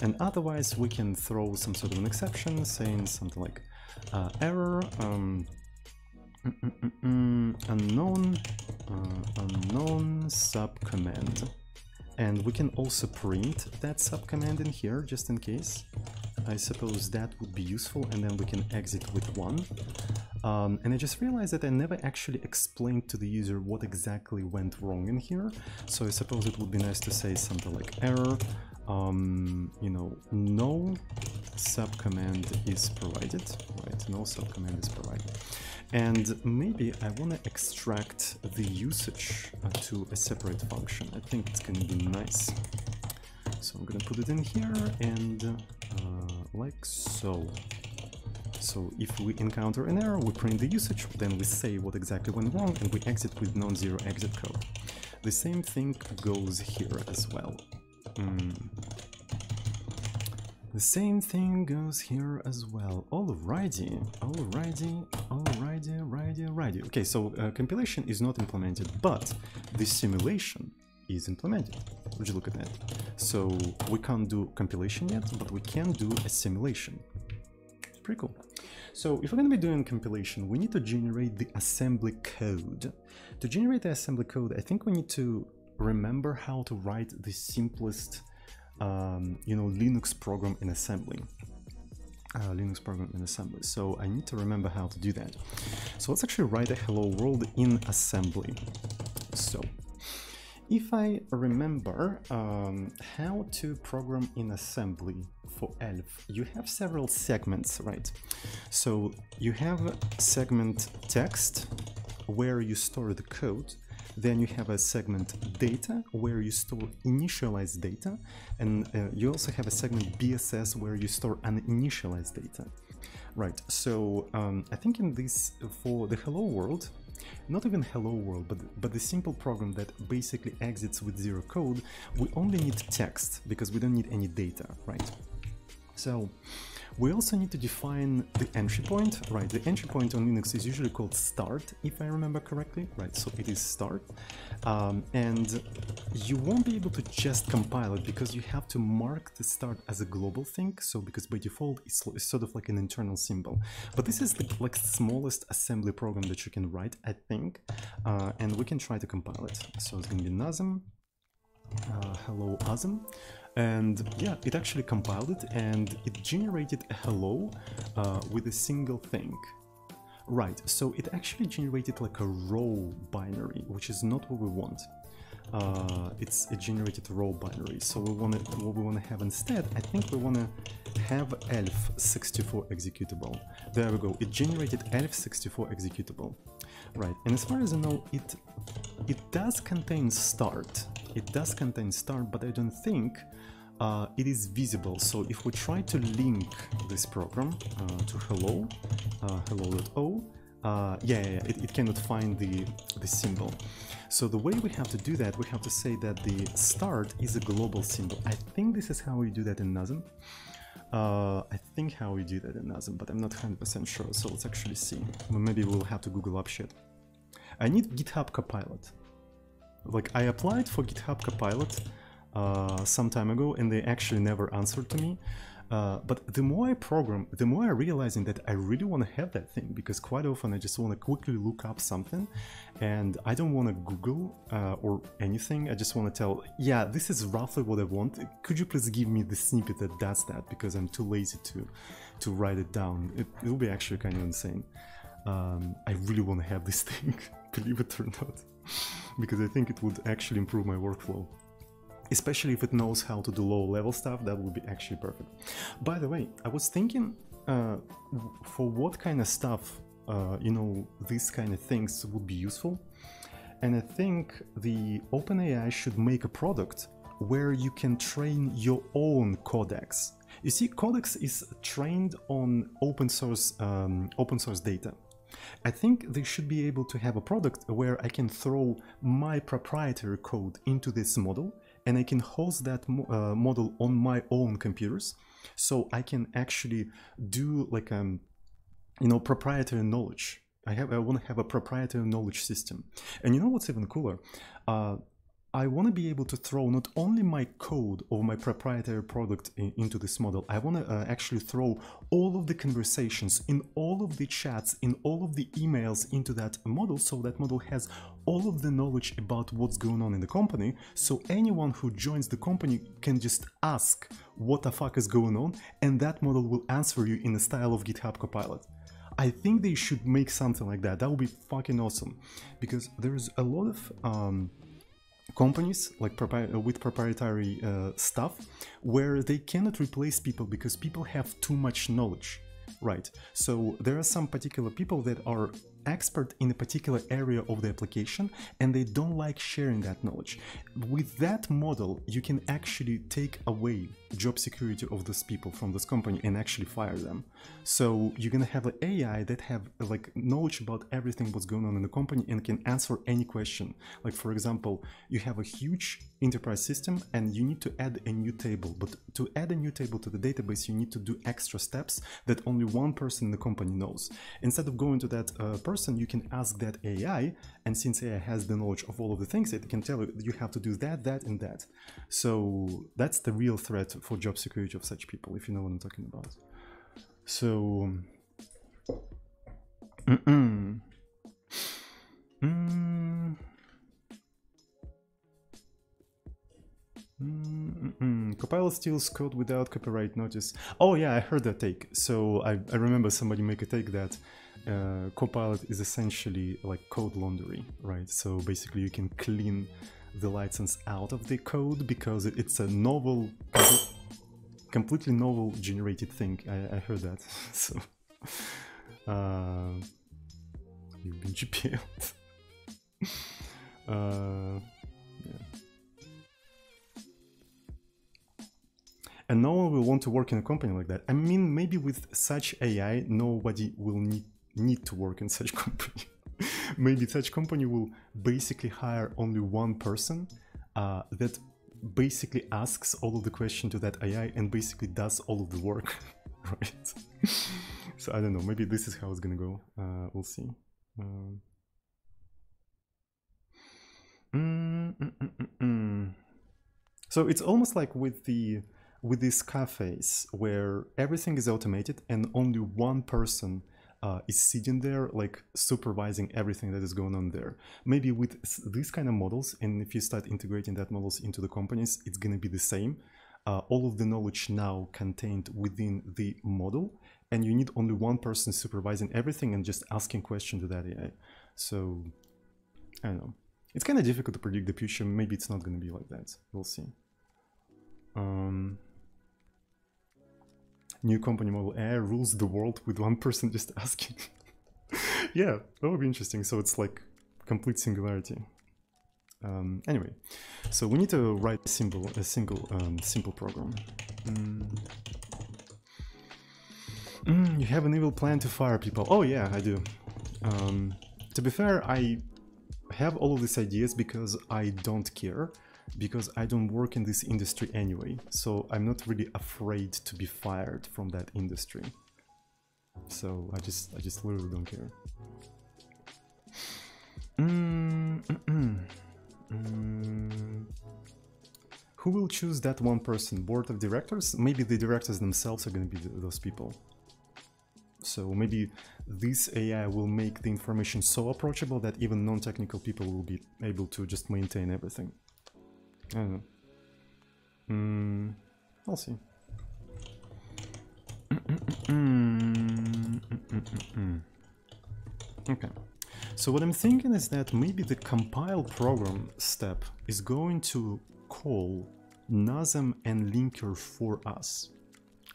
And otherwise we can throw some sort of an exception, saying something like uh, error, um, Mm -mm -mm unknown uh, unknown subcommand. And we can also print that subcommand in here just in case. I suppose that would be useful and then we can exit with one. Um, and I just realized that I never actually explained to the user what exactly went wrong in here. So I suppose it would be nice to say something like error. Um, you know no subcommand is provided. Right no subcommand is provided and maybe I want to extract the usage uh, to a separate function. I think it's going to be nice. So I'm going to put it in here and uh, like so. So if we encounter an error, we print the usage, then we say what exactly went wrong and we exit with non-zero exit code. The same thing goes here as well. Mm. The same thing goes here as well. Alrighty, alrighty, alrighty, alrighty, alrighty. Okay, so uh, compilation is not implemented, but the simulation is implemented. Would you look at that? So we can't do compilation yet, but we can do a simulation. It's pretty cool. So if we're going to be doing compilation, we need to generate the assembly code. To generate the assembly code, I think we need to remember how to write the simplest, um, you know, Linux program in assembly. Uh, Linux program in assembly. So I need to remember how to do that. So let's actually write a hello world in assembly. So if I remember um, how to program in assembly for ELF, you have several segments, right? So you have segment text where you store the code, then you have a segment data where you store initialized data, and uh, you also have a segment BSS where you store uninitialized data. Right, so um, I think in this, for the hello world, not even hello world, but, but the simple program that basically exits with zero code, we only need text because we don't need any data, right? So we also need to define the entry point, right? The entry point on Linux is usually called start, if I remember correctly, right? So it is start. Um, and you won't be able to just compile it because you have to mark the start as a global thing. So because by default, it's, sort of like an internal symbol. But this is the like smallest assembly program that you can write, I think. Uh, and we can try to compile it. So it's going to be NASM, uh, hello ASM and yeah it actually compiled it and it generated a hello uh, with a single thing. Right so it actually generated like a raw binary which is not what we want. Uh, it's a generated raw binary. So we want to what we want to have instead I think we want to have elf64 executable. There we go it generated elf64 executable. Right and as far as I know it it does contain start. It does contain start but I don't think uh, it is visible. So if we try to link this program uh, to hello, uh, hello.o, uh, yeah, yeah, it, it, cannot find the, the symbol. So the way we have to do that, we have to say that the start is a global symbol. I think this is how we do that in NASM. Uh, I think how we do that in NASM, but I'm not 100% sure, so let's actually see. Maybe we'll have to Google up shit. I need GitHub Copilot. Like, I applied for GitHub Copilot, uh, some time ago and they actually never answered to me. Uh, but the more I program, the more I realizing that I really want to have that thing because quite often I just want to quickly look up something and I don't want to Google uh, or anything. I just want to tell, yeah, this is roughly what I want. Could you please give me the snippet that does that because I'm too lazy to to write it down. It, will be actually kind of insane. Um, I really want to have this thing, believe it or not, because I think it would actually improve my workflow especially if it knows how to do low level stuff that would be actually perfect. By the way i was thinking uh, for what kind of stuff uh, you know these kind of things would be useful. And i think the openai should make a product where you can train your own codex you see codex is trained on open source um, open source data. I think they should be able to have a product where I can throw my proprietary code into this model and I can host that mo uh, model on my own computers. So I can actually do like um, you know, proprietary knowledge. I have I want to have a proprietary knowledge system. And you know what's even cooler? Uh, I want to be able to throw not only my code of my proprietary product in, into this model, I want to uh, actually throw all of the conversations in all of the chats, in all of the emails into that model so that model has all of the knowledge about what's going on in the company. So anyone who joins the company can just ask what the fuck is going on and that model will answer you in the style of GitHub Copilot. I think they should make something like that. That would be fucking awesome because there's a lot of um, companies like uh, with proprietary uh, stuff where they cannot replace people because people have too much knowledge right so there are some particular people that are expert in a particular area of the application and they don't like sharing that knowledge. With that model, you can actually take away job security of those people from this company and actually fire them. So you're gonna have an AI that have like knowledge about everything what's going on in the company and can answer any question. Like for example, you have a huge enterprise system and you need to add a new table, but to add a new table to the database, you need to do extra steps that only one person in the company knows. Instead of going to that uh, person, you can ask that AI, and since AI has the knowledge of all of the things, it can tell you that you have to do that, that, and that. So that's the real threat for job security of such people, if you know what I'm talking about. So. Mm-mm. Mm. Mm-mm. Copilot steals code without copyright notice. Oh yeah, I heard that take. So I, I remember somebody make a take that uh, Copilot is essentially like code laundry, right? So basically you can clean the license out of the code because it's a novel, completely novel generated thing. I, I heard that. so uh, you've been GPL'd. uh, and no one will want to work in a company like that. I mean, maybe with such AI, nobody will need need to work in such company. maybe such company will basically hire only one person uh, that basically asks all of the question to that AI and basically does all of the work, right? so I don't know. Maybe this is how it's gonna go. Uh, we'll see. Um, mm, mm, mm, so it's almost like with the with these cafes where everything is automated and only one person uh, is sitting there like supervising everything that is going on there maybe with these kind of models and if you start integrating that models into the companies it's going to be the same uh, all of the knowledge now contained within the model and you need only one person supervising everything and just asking questions to that AI. So I don't know. It's kind of difficult to predict the future. Maybe it's not going to be like that. We'll see. Um, new company model air rules the world with one person just asking. yeah, that would be interesting. So it's like complete singularity. Um, anyway, so we need to write a simple, a single, um, simple program. Mm. Mm, you have an evil plan to fire people. Oh yeah, I do. Um, to be fair, I have all of these ideas because I don't care because I don't work in this industry anyway, so I'm not really afraid to be fired from that industry. So I just, I just literally don't care. Mm, mm, mm. Who will choose that one person? Board of directors? Maybe the directors themselves are going to be those people. So maybe this AI will make the information so approachable that even non-technical people will be able to just maintain everything. I don't know. Mm, I'll see. okay. So what I'm thinking is that maybe the compile program step is going to call NASM and linker for us.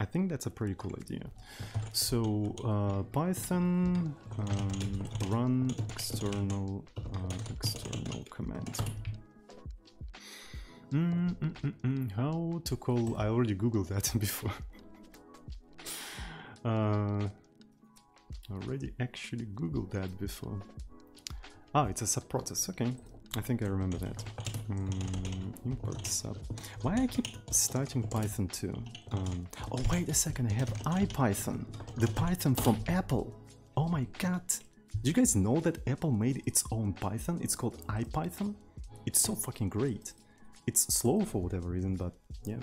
I think that's a pretty cool idea. So uh, Python um, run external uh, external command. Mm, mm, mm, how to call? I already googled that before. uh, already actually googled that before. Ah, it's a sub process. Okay, I think I remember that. Mm, import sub. Why I keep starting Python 2? Um, oh, wait a second. I have IPython, the Python from Apple. Oh my god. Do you guys know that Apple made its own Python? It's called IPython. It's so fucking great. It's slow for whatever reason, but yeah.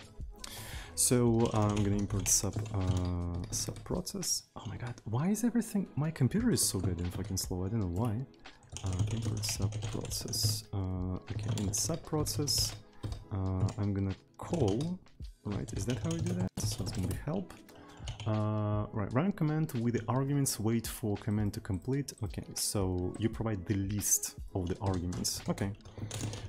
So uh, I'm gonna import sub uh, sub process. Oh my god, why is everything? My computer is so good and fucking slow. I don't know why. Uh, import sub process. Uh, okay, in the sub process, uh, I'm gonna call. Right, is that how we do that? So it's gonna be help. Uh, right, run command with the arguments, wait for command to complete. Okay, so you provide the list of the arguments. Okay,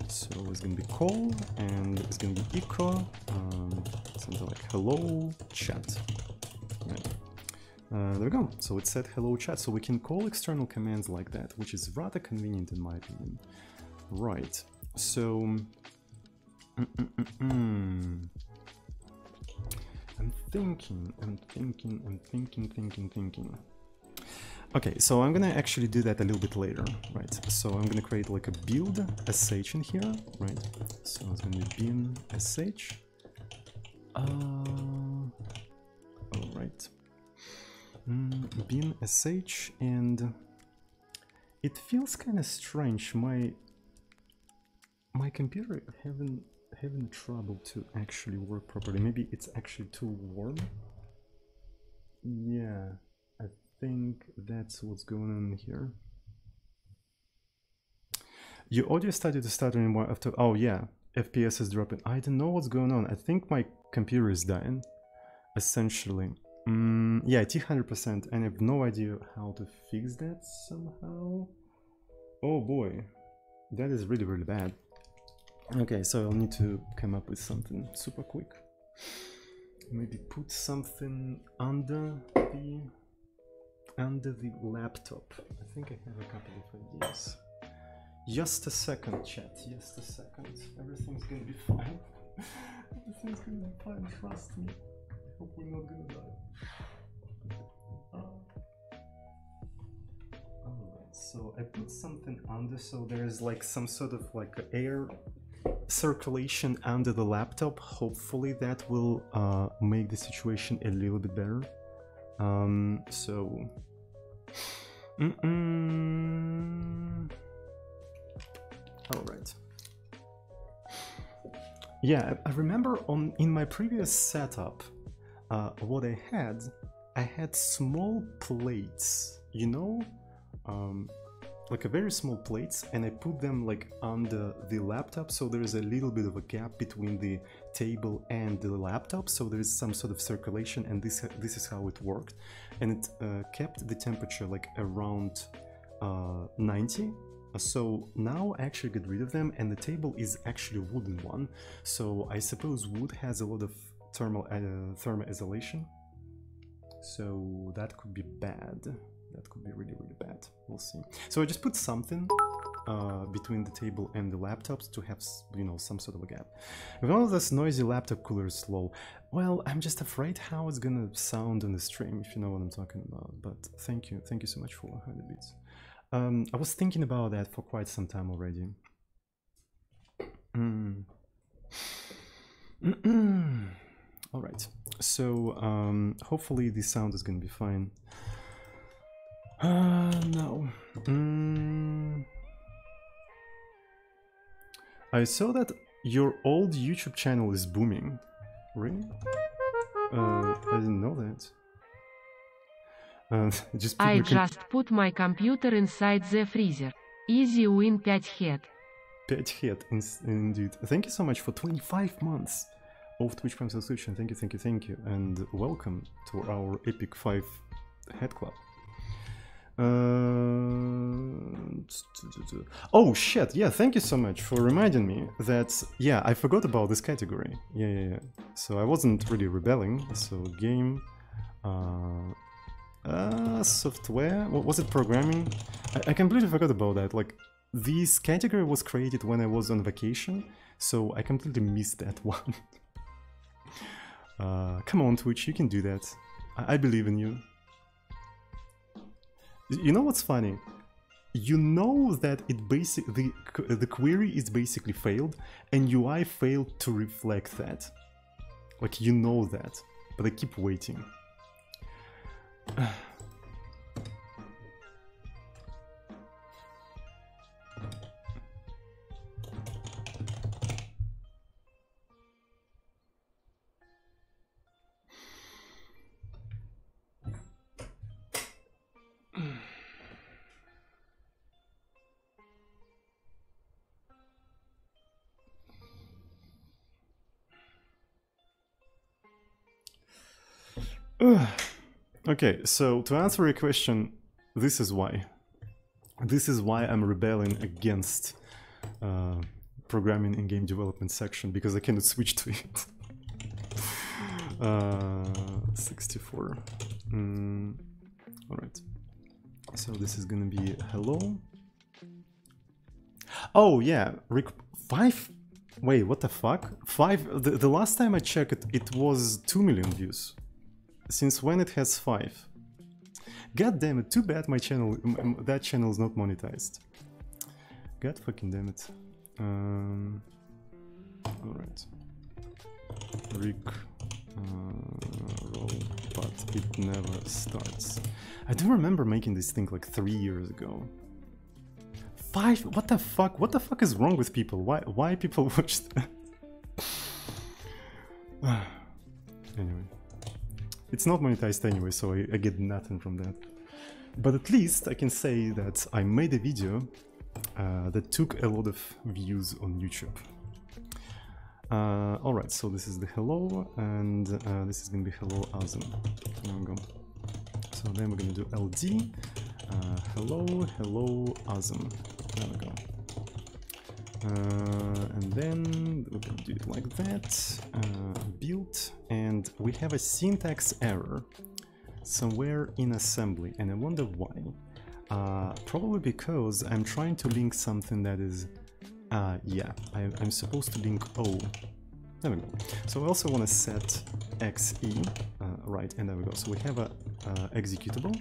so it's gonna be call and it's gonna be echo, um, something like hello chat. Right. Uh, there we go. So it said hello chat. So we can call external commands like that, which is rather convenient in my opinion. Right. So. Mm -mm -mm I'm thinking, I'm thinking, I'm thinking, thinking, thinking. Okay, so I'm gonna actually do that a little bit later, right? So I'm gonna create like a build sh in here, right? So it's gonna be bin sh. Uh, all right. Mm, bin sh and it feels kind of strange. My my computer having having trouble to actually work properly. Maybe it's actually too warm. Yeah, I think that's what's going on here. Your audio started to stutter in one after. Oh yeah, FPS is dropping. I don't know what's going on. I think my computer is dying, essentially. Mm, yeah, T100%, and I have no idea how to fix that somehow. Oh boy, that is really, really bad. Okay, so I'll need to come up with something super quick. Maybe put something under the under the laptop. I think I have a couple of ideas. Just a second, chat. Just a second. Everything's gonna be fine. Everything's gonna be fine. Trust me. I hope we're not gonna die. Alright, so I put something under, so there's like some sort of like air circulation under the laptop. Hopefully that will uh, make the situation a little bit better. Um, so... Mm -mm. All right. Yeah, I remember on in my previous setup, uh, what I had, I had small plates, you know, um, like a very small plates and I put them like under the laptop. So there is a little bit of a gap between the table and the laptop. So there is some sort of circulation and this this is how it worked. And it uh, kept the temperature like around uh, 90 so now I actually get rid of them and the table is actually a wooden one. So I suppose wood has a lot of thermal uh, thermal isolation. So that could be bad that could be really, really bad. We'll see. So I just put something uh, between the table and the laptops to have, you know, some sort of a gap. With all this noisy laptop cooler is slow, well, I'm just afraid how it's gonna sound on the stream, if you know what I'm talking about. But thank you, thank you so much for 100 bits. Um, I was thinking about that for quite some time already. Mm. All right, so um, hopefully the sound is gonna be fine. Uh, no. Mm. I saw that your old YouTube channel is booming. Really? Uh, I didn't know that. Uh, just I just put my computer inside the freezer. Easy win 5 head. 5 head, in indeed. Thank you so much for 25 months of Twitch Prime subscription. Thank you, thank you, thank you. And welcome to our Epic 5 Head Club. Uh, oh shit! Yeah, thank you so much for reminding me that. Yeah, I forgot about this category. Yeah, yeah, yeah. So I wasn't really rebelling. So game, uh, uh software. What was it? Programming. I, I completely forgot about that. Like this category was created when I was on vacation, so I completely missed that one. uh, come on, Twitch, you can do that. I, I believe in you. You know what's funny? You know that it basic the the query is basically failed, and UI failed to reflect that. Like you know that, but I keep waiting. okay, so to answer your question, this is why. This is why I'm rebelling against uh, programming in game development section, because I cannot switch to it. uh, 64. Mm, all right. So this is gonna be hello. Oh yeah, Rick five. Wait, what the fuck? Five. The, the last time I checked, it was two million views. Since when it has five? God damn it! Too bad my channel, that channel is not monetized. God fucking damn it. Um. All right. Rick uh, roll, but it never starts. I do remember making this thing like three years ago. Five? What the fuck? What the fuck is wrong with people? Why? Why people watch that? anyway, it's not monetized anyway, so I, I get nothing from that. But at least I can say that I made a video uh, that took a lot of views on YouTube. Uh, Alright, so this is the hello, and uh, this is gonna be hello asm. There we go. So then we're gonna do LD. Uh, hello, hello asm. There we go. Uh, and then we can do it like that. Uh, build, and we have a syntax error somewhere in assembly, and I wonder why. Uh, probably because I'm trying to link something that is uh, yeah, I, I'm supposed to link O. There we go. So I also want to set xe, uh, right, and there we go. So we have a uh, executable,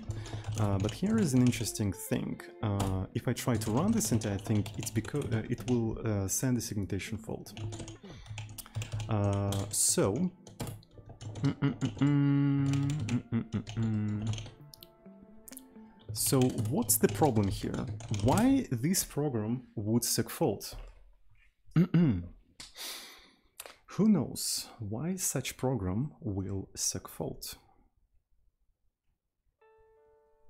uh, but here is an interesting thing. Uh, if I try to run this entire thing, it's because uh, it will uh, send a segmentation fault. So. So what's the problem here? Why this program would segfault? Who knows why such program will segfault?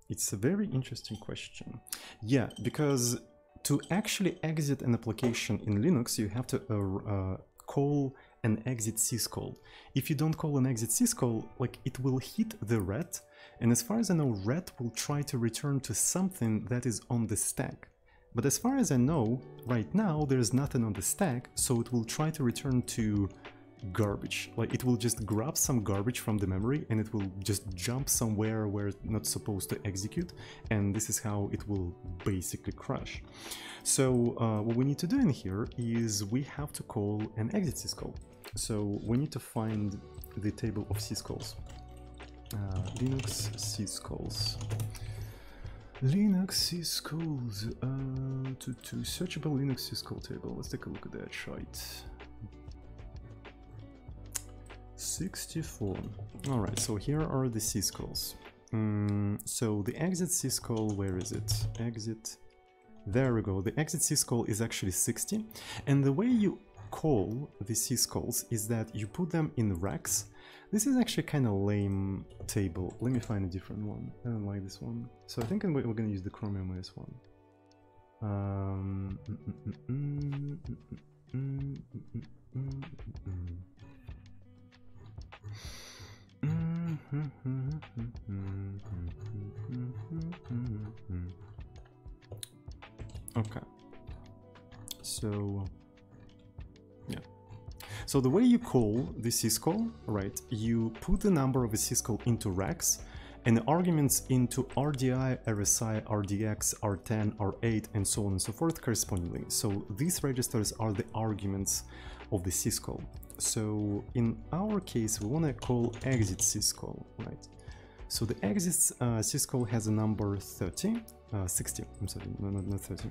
It's a very interesting question. Yeah, because to actually exit an application in Linux, you have to uh, uh, call an exit syscall. If you don't call an exit syscall, like it will hit the ret, and as far as I know, ret will try to return to something that is on the stack. But as far as I know, right now there's nothing on the stack, so it will try to return to garbage. Like it will just grab some garbage from the memory and it will just jump somewhere where it's not supposed to execute, and this is how it will basically crash. So uh, what we need to do in here is we have to call an exit syscall. So we need to find the table of syscalls. Uh, Linux syscalls. Linux syscalls. Uh, to, to searchable Linux syscall table. Let's take a look at that shite. 64. Alright, so here are the syscalls. Mm, so the exit syscall, where is it? Exit. There we go. The exit syscall is actually 60. And the way you call the syscalls is that you put them in RAX. This is actually kind of lame table. Let me find a different one. I don't like this one. So I think we're going to use the Chromium OS one. Um, mm, mm, mm, okay. So, yeah. So the way you call the syscall, right, you put the number of a syscall into RAX and the arguments into RDI, RSI, RDX, R10, R8, and so on and so forth correspondingly. So these registers are the arguments of the syscall. So in our case, we want to call exit syscall, right? So the exit uh, syscall has a number 30, uh, 60, I'm sorry, no, not, not 30.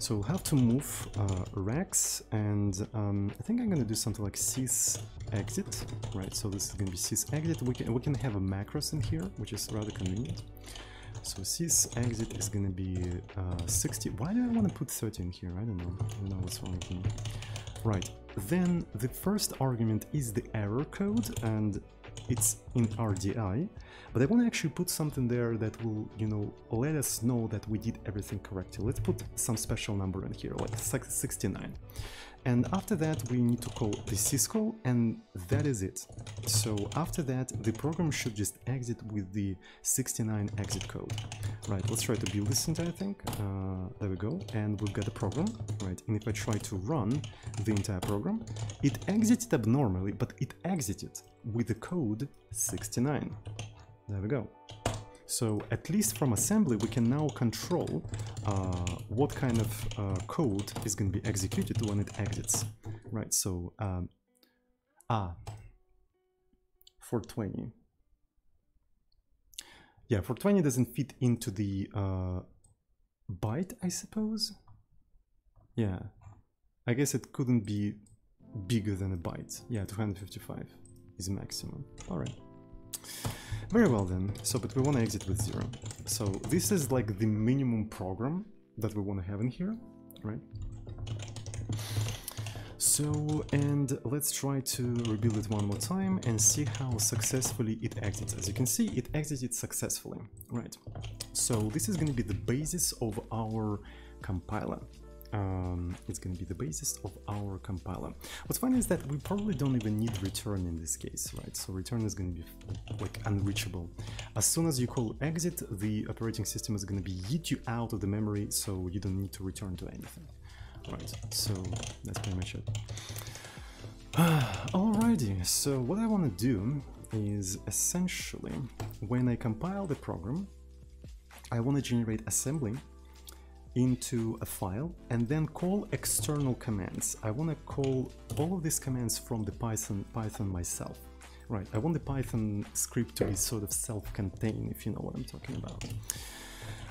So we'll have to move uh, RAX and um, I think I'm gonna do something like sys exit, right? So this is gonna be sys exit. We can, we can have a macros in here, which is rather convenient. So sys exit is gonna be uh, 60. Why do I want to put 30 in here? I don't know. I don't know what's wrong with me. Right, then the first argument is the error code and it's in RDI, but I want to actually put something there that will, you know, let us know that we did everything correctly. Let's put some special number in here, like 69. And after that, we need to call the syscall, and that is it. So after that, the program should just exit with the 69 exit code. Right, let's try to build this entire thing. Uh, there we go, and we've got a program, right? And if I try to run the entire program, it exited abnormally, but it exited with the code 69. There we go. So at least from assembly, we can now control uh, what kind of uh, code is going to be executed when it exits, right? So, um, ah, 420. Yeah, 420 doesn't fit into the uh, byte, I suppose. Yeah, I guess it couldn't be bigger than a byte. Yeah, 255 is maximum. All right. Very well then. So, but we want to exit with zero. So this is like the minimum program that we want to have in here, right? So, and let's try to rebuild it one more time and see how successfully it exits. As you can see, it exited successfully, right? So this is going to be the basis of our compiler um, it's going to be the basis of our compiler. What's funny is that we probably don't even need return in this case, right? So return is going to be like unreachable. As soon as you call exit, the operating system is going to be yeet you out of the memory, so you don't need to return to anything. Right, so that's pretty much it. Alrighty, so what I want to do is essentially, when I compile the program, I want to generate assembly into a file and then call external commands. I want to call all of these commands from the Python Python myself. Right, I want the Python script to be sort of self-contained, if you know what I'm talking about.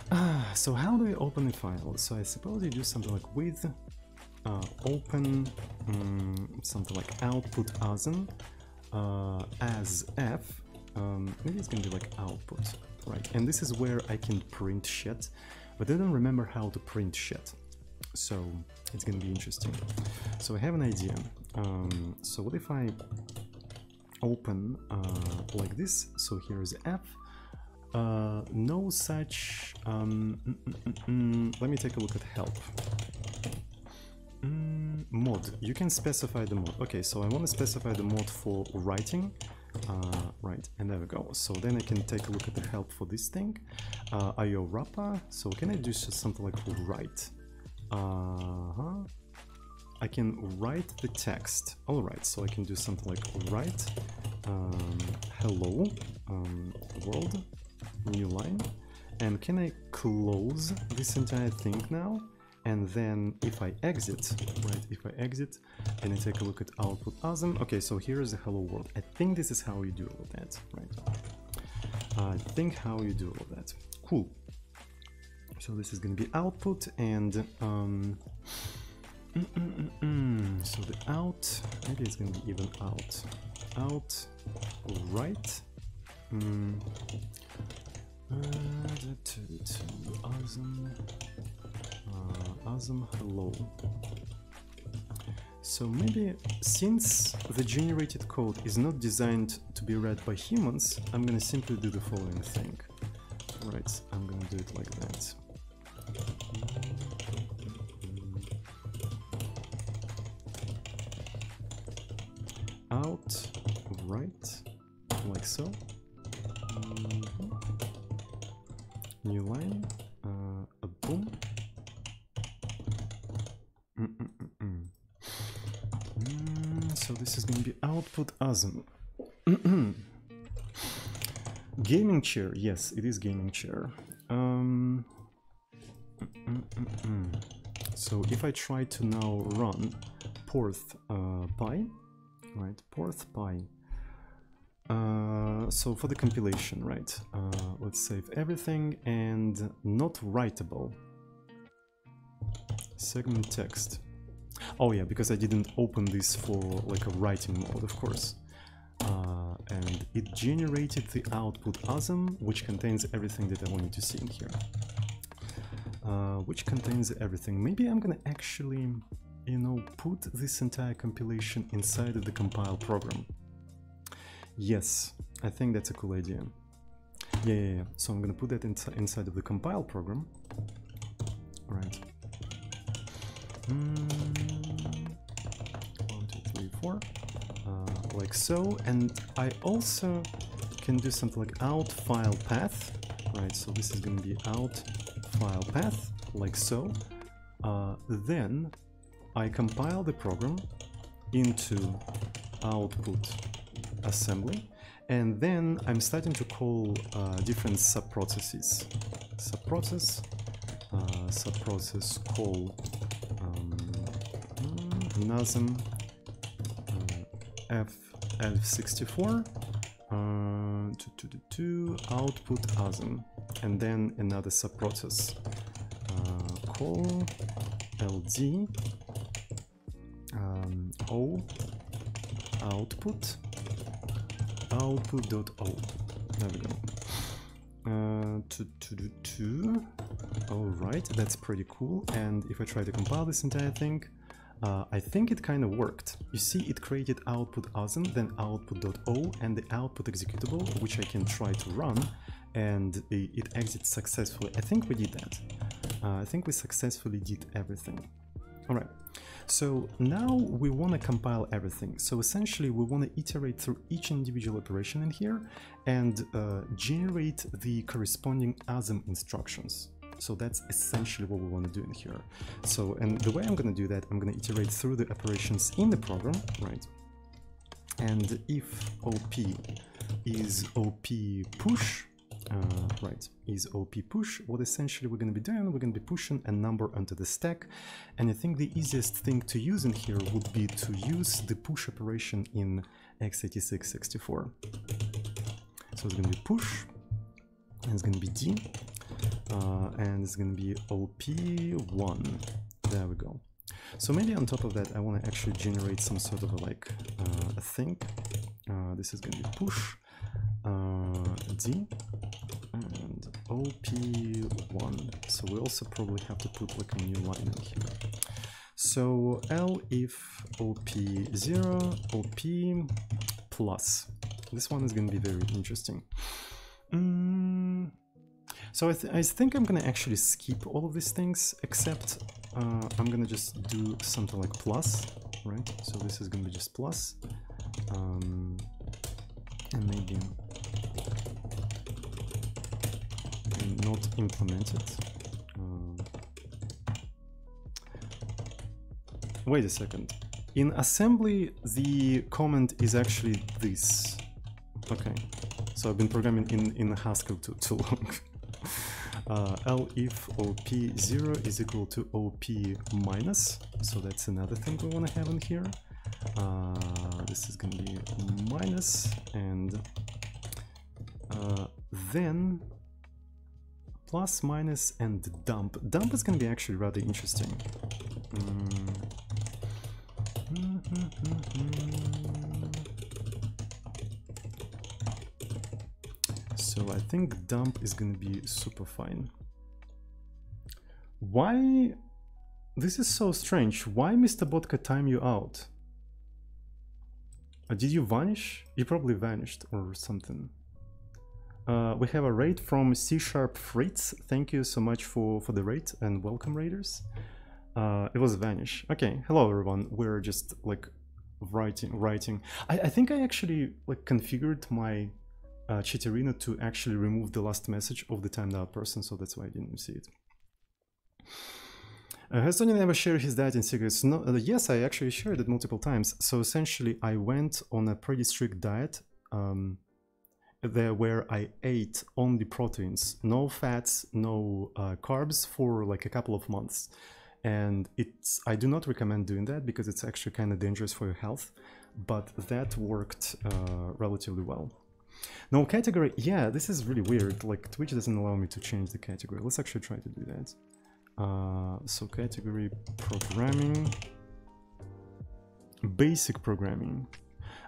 So how do I open a file? So I suppose you do something like with uh, open um, something like output asm uh, as f. Um, maybe it's gonna be like output, right? And this is where I can print shit but I don't remember how to print shit. So it's gonna be interesting. So I have an idea. Um, so what if I open uh, like this? So here's F. Uh, no such. Um, mm, mm, mm, mm let me take a look at help. Mm, mod. You can specify the mod. Okay, so I want to specify the mod for writing. Uh, right, and there we go. So then I can take a look at the help for this thing. Uh, IO wrapper. So can I do something like write? Uh huh. I can write the text. All right, so I can do something like write um, hello um, world new line. And can I close this entire thing now? And then if I exit, right, if I exit and I take a look at output asm, okay, so here is the hello world. I think this is how you do all that, right? I think how you do all that. Cool. So this is going to be output and um, mm, mm, mm, so the out, maybe it's going to be even out, out, right, mm, uh, awesome uh, asm hello. So maybe since the generated code is not designed to be read by humans, I'm gonna simply do the following thing. Right, I'm gonna do it like that. Out, right, like so. Mm -hmm. New line, uh, a boom. so this is going to be output asm. gaming chair, yes, it is gaming chair. Um, so if I try to now run porth uh, py, right, porth py, uh, so for the compilation, right, uh, let's save everything and not writable. Segment text. Oh yeah, because I didn't open this for like a writing mode, of course. Uh, and it generated the output asm, which contains everything that I wanted to see in here. Uh, which contains everything. Maybe I'm gonna actually, you know, put this entire compilation inside of the compile program. Yes, I think that's a cool idea. Yeah, yeah, yeah. So I'm gonna put that inside inside of the compile program. All right. Mm, four, uh, like so. And I also can do something like out file path, right? So this is going to be out file path, like so. Uh, then I compile the program into output assembly and then I'm starting to call uh, different subprocesses. Subprocess, uh, subprocess call um, NASM uh, elf64 uh, to, to, to, to output ASM and then another subprocess uh, call LD um, O output output.o. There we go. Uh, to, to, to, to. Alright, that's pretty cool. And if I try to compile this entire thing, uh, I think it kind of worked. You see, it created output asm, then output.o, and the output executable, which I can try to run, and it exits successfully. I think we did that. Uh, I think we successfully did everything. Alright, so now we want to compile everything. So essentially we want to iterate through each individual operation in here and uh, generate the corresponding ASM instructions. So that's essentially what we want to do in here. So, and the way I'm going to do that, I'm going to iterate through the operations in the program, right? And if OP is OP push, uh, right, is OP push, what essentially we're going to be doing, we're going to be pushing a number onto the stack. And I think the easiest thing to use in here would be to use the push operation in x86-64. So it's going to be push, and it's going to be D, uh, and it's going to be OP1. There we go. So maybe on top of that, I want to actually generate some sort of a, like uh, a thing. Uh, this is going to be push uh, D and OP1. So we also probably have to put like a new line in here. So L if OP0, OP plus. This one is going to be very interesting. Mm. So I, th I, think I'm gonna actually skip all of these things, except uh, I'm gonna just do something like plus, right? So this is gonna be just plus, um, and maybe not implemented. Uh, wait a second. In assembly, the comment is actually this. Okay, so I've been programming in, in Haskell too, too long. uh, L if OP0 is equal to OP minus, so that's another thing we want to have in here. Uh, this is going to be minus, and uh, then plus, minus, and dump. Dump is going to be actually rather interesting. Mm. So I think dump is going to be super fine. Why? This is so strange. Why Mr. Botka time you out? Uh, did you vanish? You probably vanished or something. Uh, we have a raid from C Sharp Fritz. Thank you so much for, for the raid and welcome raiders. Uh, it was vanish. Okay, hello everyone. We're just like writing, writing. I, I think I actually like configured my uh, to actually remove the last message of the timed out person, so that's why I didn't see it. Uh, has Tony ever shared his diet in secrets? No, uh, yes, I actually shared it multiple times. So essentially, I went on a pretty strict diet. Um, there where I ate only proteins, no fats, no uh, carbs for like a couple of months. And it's I do not recommend doing that because it's actually kind of dangerous for your health, but that worked uh, relatively well. No category, yeah, this is really weird. Like Twitch doesn't allow me to change the category. Let's actually try to do that. Uh, so category programming, basic programming.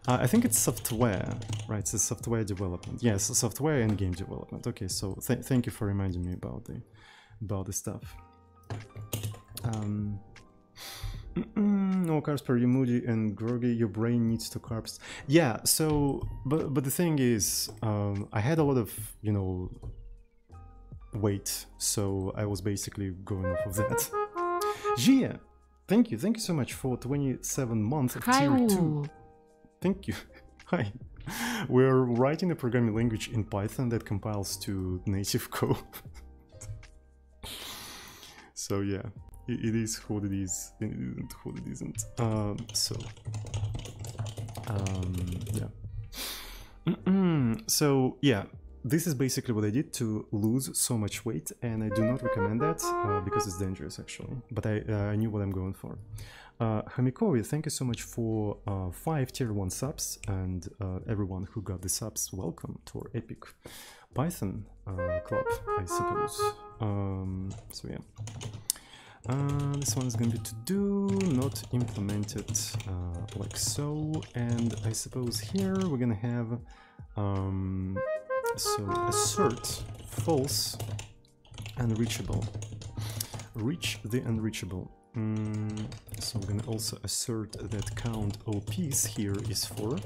Uh, I think it's software, right? It's software development. Yes, software and game development. Okay, so th thank you for reminding me about the about the stuff. Um, no carbs per you moody and groggy. Your brain needs to carbs. Yeah. So, but but the thing is, um, I had a lot of you know weight, so I was basically going off of that. Gia, thank you, thank you so much for 27 months of tier two. Thank you. Hi. We're writing a programming language in Python that compiles to native code. so yeah, it, is what it is, it isn't what it isn't. Um, so, um, yeah. so yeah, this is basically what I did to lose so much weight, and I do not recommend that uh, because it's dangerous actually. But I, uh, I knew what I'm going for. Uh, thank you so much for uh, five tier one subs, and uh, everyone who got the subs, welcome to our epic Python uh, club, I suppose. Um, so yeah. Uh, this one is going to be to do, not implemented uh, like so, and I suppose here we're gonna have um, so assert false unreachable. Reach the unreachable. Mm, so we're gonna also assert that count OPs here is for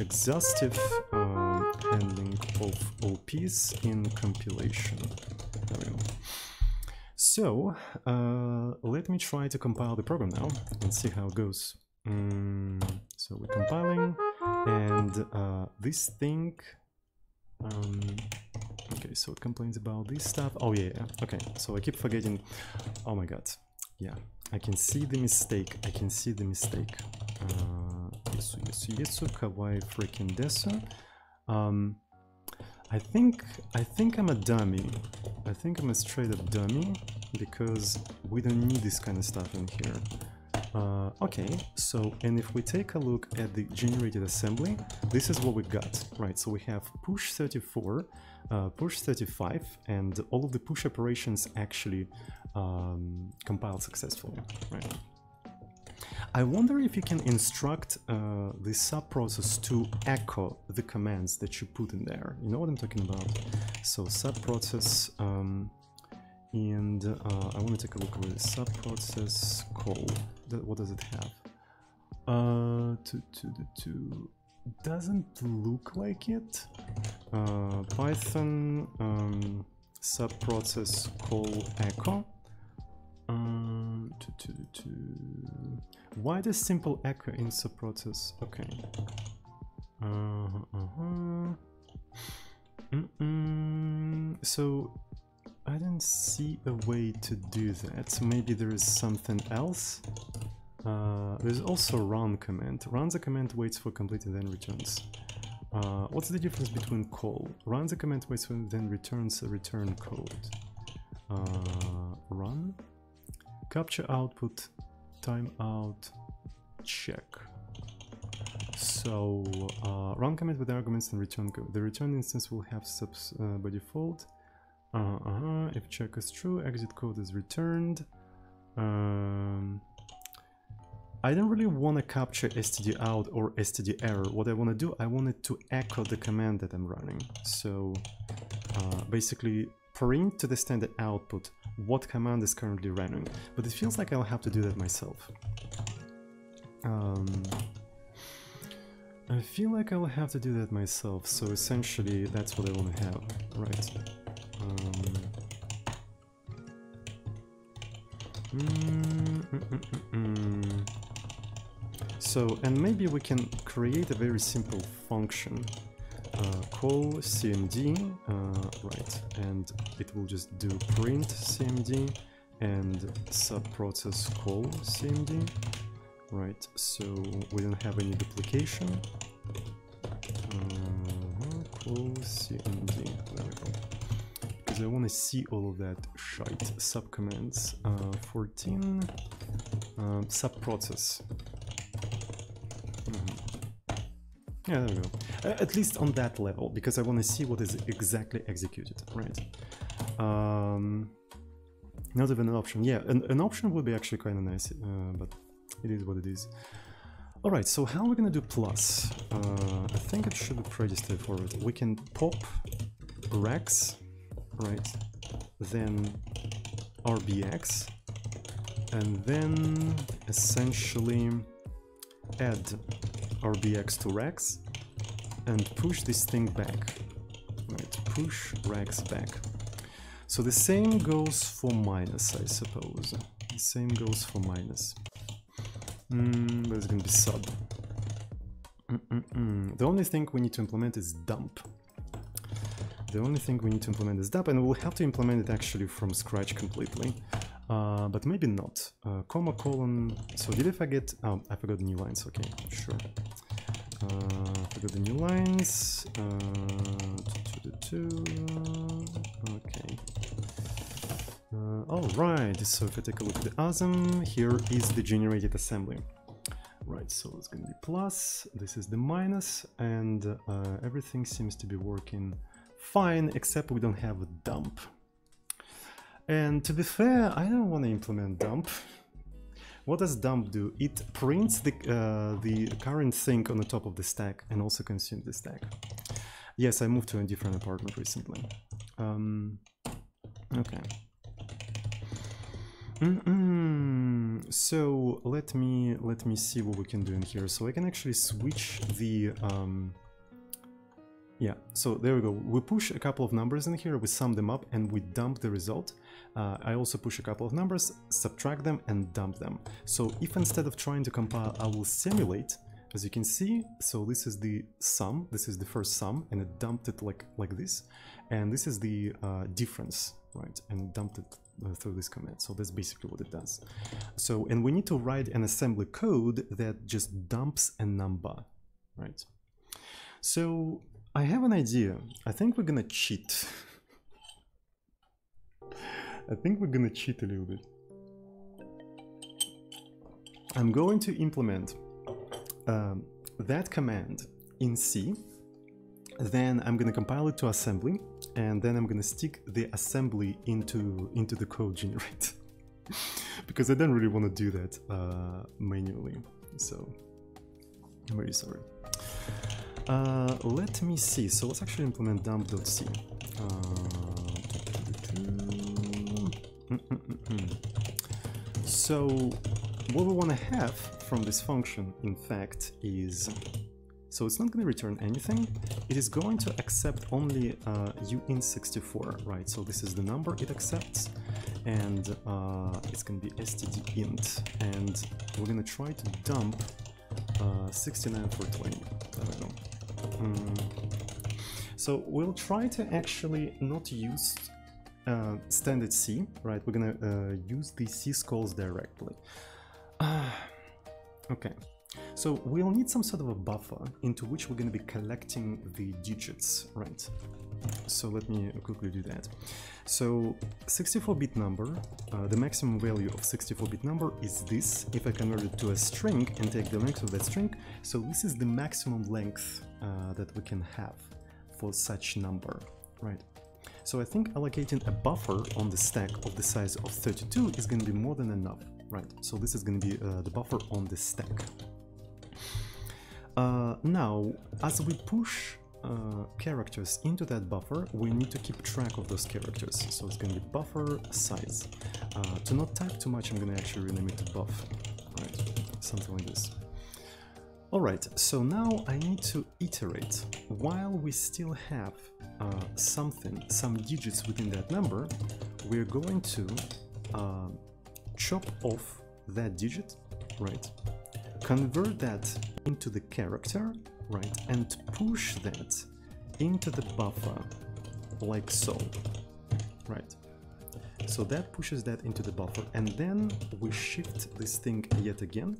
exhaustive um, handling of OPs in compilation. There we go. So, uh, let me try to compile the program now and see how it goes. Mm, so we're compiling, and uh, this thing... Um, okay, so it complains about this stuff. Oh yeah, yeah, okay, so I keep forgetting... Oh my god, yeah, I can see the mistake, I can see the mistake. Uh, yesu, yesu, yesu, kawaii freaking desu. Um, I think I think I'm a dummy. I think I'm a straight up dummy because we don't need this kind of stuff in here. Uh, okay, so and if we take a look at the generated assembly, this is what we got, right? So we have push 34, uh, push 35, and all of the push operations actually um, compiled successfully, right? I wonder if you can instruct uh, the subprocess to echo the commands that you put in there. You know what I'm talking about? So subprocess, um, and uh, I want to take a look at the subprocess call. What does it have? Uh, to, to, to, doesn't look like it. Uh, Python um, subprocess call echo. Um, to, to, to. Why the simple echo in subprocess? Okay. Uh -huh, uh -huh. Mm -mm. So I didn't see a way to do that. Maybe there is something else. Uh, there's also run command. Runs a command, waits for complete and then returns. Uh, what's the difference between call? Runs a command, waits for then returns a return code. Uh, run capture output timeout check. So uh, run command with arguments and return code. The return instance will have subs uh, by default. Uh -huh. if check is true exit code is returned. Um, I don't really want to capture std out or std error. What I want to do I want it to echo the command that I'm running. So uh, basically print to the standard output what command is currently running, but it feels like I'll have to do that myself. Um, I feel like I'll have to do that myself, so essentially that's what I want to have, right? Um, mm, mm, mm, so, and maybe we can create a very simple function call cmd, uh, right, and it will just do print cmd and subprocess call cmd, right, so we don't have any duplication. Uh, call cmd, there we go. Because I want to see all of that shite. Subcommands, uh, 14, um, subprocess. Mm -hmm. Yeah, there we go. Uh, at least on that level, because I want to see what is exactly executed, right? Um, not even an option. Yeah, an, an option would be actually kind of nice, uh, but it is what it is. Alright, so how are we gonna do plus? Uh, I think it should be pretty straightforward. We can pop rax, right, then rbx, and then essentially add rbx to rax and push this thing back. Right, push rax back. So the same goes for minus, I suppose. The same goes for minus. Mm, it's gonna be sub. -mm -mm. The only thing we need to implement is dump. The only thing we need to implement is dump, and we'll have to implement it actually from scratch completely. Uh, but maybe not. Uh, comma colon. So did I forget? Oh, I forgot the new lines. Okay, sure. Uh, forgot the new lines. Uh, two, two, two, okay. Uh, all right, so if I take a look at the ASM, here is the generated assembly. Right, so it's going to be plus, this is the minus, and uh, everything seems to be working fine, except we don't have a dump. And to be fair, I don't want to implement dump. What does dump do? It prints the, uh, the current thing on the top of the stack and also consumes the stack. Yes, I moved to a different apartment recently. Um, okay. Mm -mm. So let me let me see what we can do in here. So I can actually switch the um, yeah. So there we go. We push a couple of numbers in here. We sum them up and we dump the result. Uh, I also push a couple of numbers, subtract them and dump them. So if instead of trying to compile, I will simulate. As you can see, so this is the sum. This is the first sum, and it dumped it like like this. And this is the uh, difference, right? And dumped it uh, through this command. So that's basically what it does. So, and we need to write an assembly code that just dumps a number, right? So I have an idea. I think we're gonna cheat. I think we're gonna cheat a little bit. I'm going to implement um, that command in C. Then I'm gonna compile it to assembly and then I'm gonna stick the assembly into into the code generate because I don't really want to do that uh, manually. So I'm very sorry. Uh, let me see. So let's actually implement dump.c uh, so what we want to have from this function in fact is so it's not going to return anything. It is going to accept only uh, uint64, right? So this is the number it accepts, and uh, it's going to be stdint, and we're going to try to dump uh, 69 for 20. I don't know. Mm. So we'll try to actually not use uh, standard C, right? We're gonna uh, use the C syscalls directly. okay. So we'll need some sort of a buffer into which we're to be collecting the digits, right? So let me quickly do that. So 64-bit number, uh, the maximum value of 64-bit number is this. If I convert it to a string and take the length of that string, so this is the maximum length uh, that we can have for such number, right? So I think allocating a buffer on the stack of the size of 32 is going to be more than enough, right? So this is going to be uh, the buffer on the stack. Uh, now, as we push uh, characters into that buffer, we need to keep track of those characters. So it's going to be buffer size. Uh, to not type too much, I'm going to actually rename it to buff. Right, something like this. Alright, so now I need to iterate. While we still have uh, something, some digits within that number, we're going to uh, chop off that digit, right? Convert that into the character, right? And push that into the buffer, like so, right? So that pushes that into the buffer, and then we shift this thing yet again,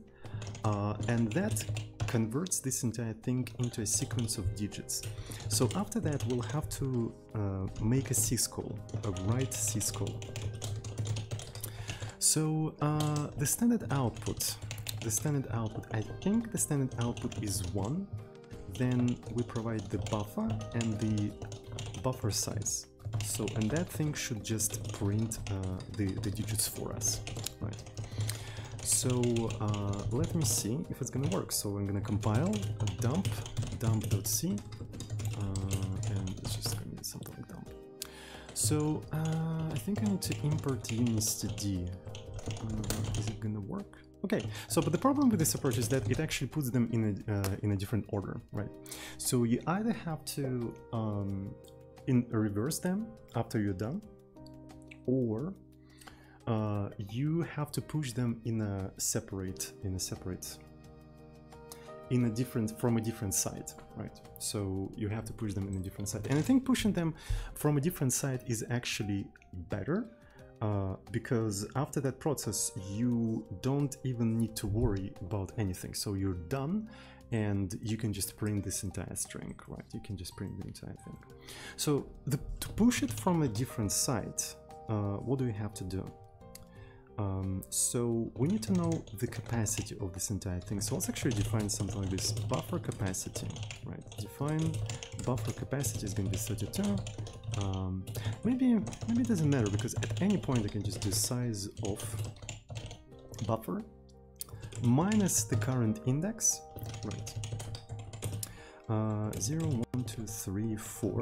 uh, and that converts this entire thing into a sequence of digits. So after that, we'll have to uh, make a syscall, a write syscall. So uh, the standard output the standard output. I think the standard output is 1. Then we provide the buffer and the buffer size. So, and that thing should just print uh, the, the digits for us, right? So uh, let me see if it's gonna work. So I'm gonna compile dump, dump.c, uh, and it's just gonna be something like dump. So uh, I think I need to import unistd. Uh, is it gonna work? Okay, so but the problem with this approach is that it actually puts them in a uh, in a different order, right? So you either have to um, in reverse them after you're done, or uh, you have to push them in a separate in a separate in a different from a different side right so you have to push them in a different side and i think pushing them from a different side is actually better uh, because after that process you don't even need to worry about anything so you're done and you can just print this entire string, right? You can just print the entire thing. So the, to push it from a different side uh, what do we have to do? Um, so we need to know the capacity of this entire thing. So let's actually define something like this. Buffer capacity, right? Define buffer capacity is going to be 32. Um, maybe, maybe it doesn't matter because at any point I can just do size of buffer minus the current index, right? Uh, 0, 1, 2, 3, 4.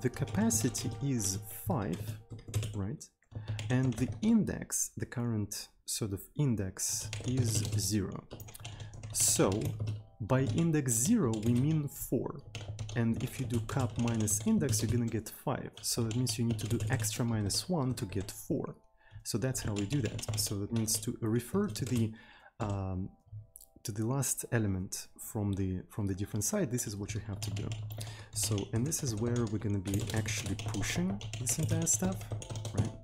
The capacity is 5, right? And the index, the current sort of index is 0. So by index 0 we mean 4 and if you do cap minus index you're gonna get 5 so that means you need to do extra minus 1 to get 4 so that's how we do that. So that means to refer to the um, to the last element from the from the different side this is what you have to do. So and this is where we're going to be actually pushing this entire stuff right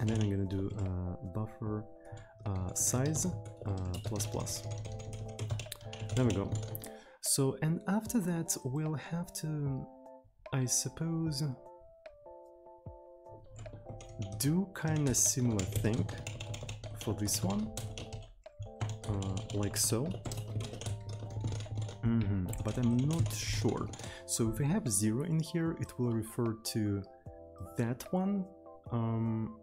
and then I'm gonna do uh, buffer uh, size uh, plus plus. There we go. So, and after that, we'll have to, I suppose, do kind of similar thing for this one, uh, like so. Mm -hmm. But I'm not sure. So if we have zero in here, it will refer to that one. Um,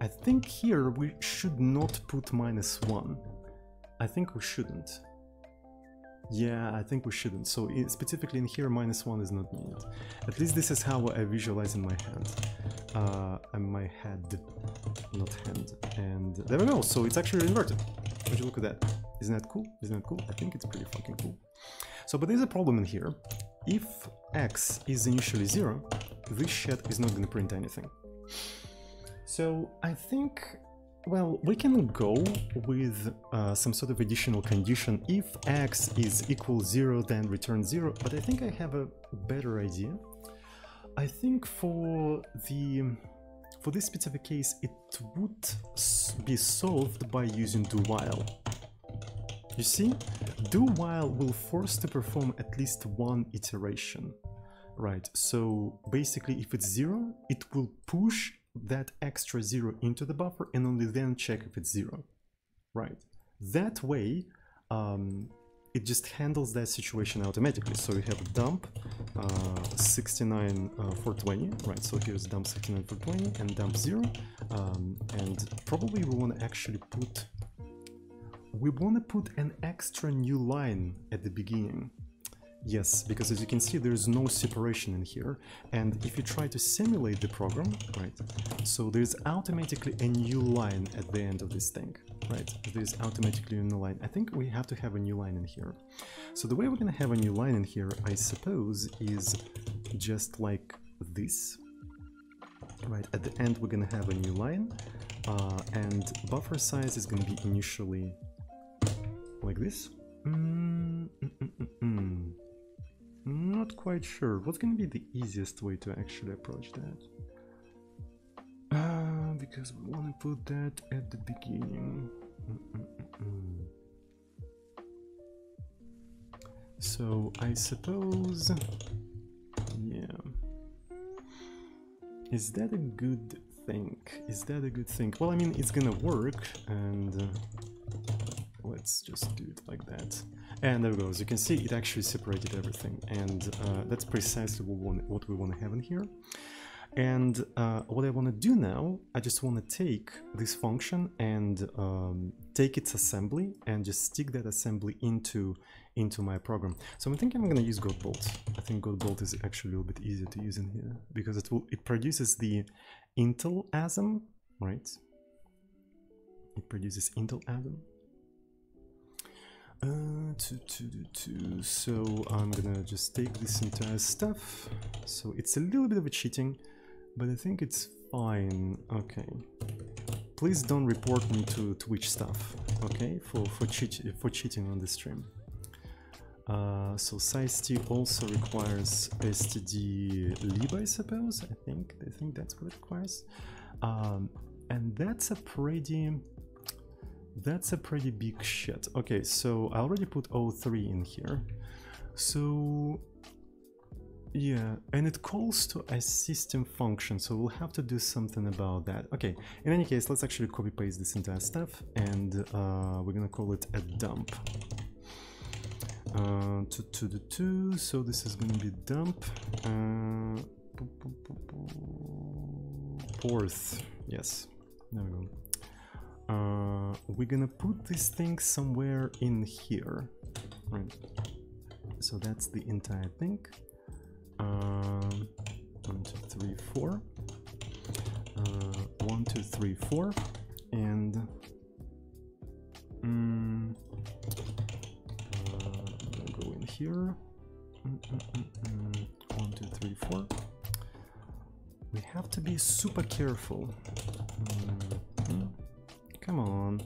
I think here we should not put minus 1. I think we shouldn't. Yeah, I think we shouldn't. So in, specifically in here, minus 1 is not needed. At least this is how I visualize in my head. Uh, in my head, not hand. And there we go. So it's actually inverted. Would you look at that? Isn't that cool? Isn't that cool? I think it's pretty fucking cool. So, but there's a problem in here. If x is initially 0, this shit is not going to print anything. So I think, well, we can go with uh, some sort of additional condition. If x is equal 0, then return 0, but I think I have a better idea. I think for the for this specific case, it would be solved by using do while. You see, do while will force to perform at least one iteration. Right, so basically if it's zero, it will push that extra zero into the buffer and only then check if it's zero, right? That way, um, it just handles that situation automatically. So we have dump uh, 69 uh, 420, right? So here's dump 69 420 and dump zero. Um, and probably we want to actually put, we want to put an extra new line at the beginning Yes, because as you can see, there's no separation in here. And if you try to simulate the program, right, so there's automatically a new line at the end of this thing, right? There's automatically a new line. I think we have to have a new line in here. So the way we're gonna have a new line in here, I suppose, is just like this, right? At the end, we're gonna have a new line, uh, and buffer size is gonna be initially like this. Mm -mm -mm not quite sure. What's to be the easiest way to actually approach that? Uh, because we want to put that at the beginning. Mm -mm -mm so I suppose, yeah. Is that a good thing? Is that a good thing? Well, I mean, it's gonna work, and uh, let's just do it like that. And there we go, as you can see, it actually separated everything, and uh, that's precisely what we, want, to have in here. And uh, what I want to do now, I just want to take this function and um, take its assembly and just stick that assembly into into my program. So I'm thinking I'm going to use Godbolt. I think Godbolt is actually a little bit easier to use in here because it will it produces the Intel ASM, right? It produces Intel ASM uh. So I'm gonna just take this entire stuff. So it's a little bit of a cheating, but I think it's fine. Okay. Please don't report me to Twitch stuff, okay? For for cheat for cheating on the stream. Uh, so SciST also requires std lib, I suppose. I think I think that's what it requires. Um, and that's a pretty that's a pretty big shit. Okay, so I already put 03 in here. So yeah, and it calls to a system function, so we'll have to do something about that. Okay, in any case, let's actually copy paste this entire stuff and uh, we're gonna call it a dump. Uh, to, to the two, so this is gonna be dump. Uh, fourth, yes, there we go. Uh, we're gonna put this thing somewhere in here, right? So that's the entire thing. Um, one, two, three, four. Uh, one, two, three, four, and mm, uh, go in here. Mm, mm, mm, mm. One, two, three, four. We have to be super careful. Mm, Come on.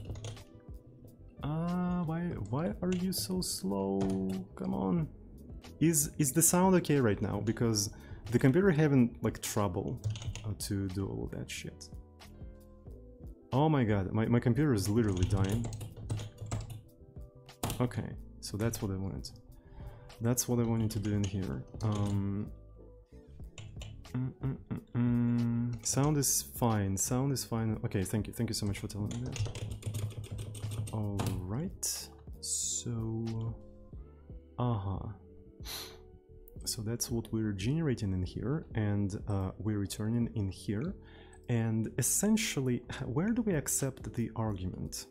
Ah, uh, why why are you so slow? Come on. Is is the sound okay right now? Because the computer having like trouble uh, to do all that shit. Oh my god, my, my computer is literally dying. Okay, so that's what I wanted. That's what I wanted to do in here. Um, mm, mm, mm, sound is fine. Sound is fine. Okay, thank you. Thank you so much for telling me that. All right. So, uh huh so that's what we're generating in here and uh, we're returning in here and essentially where do we accept the argument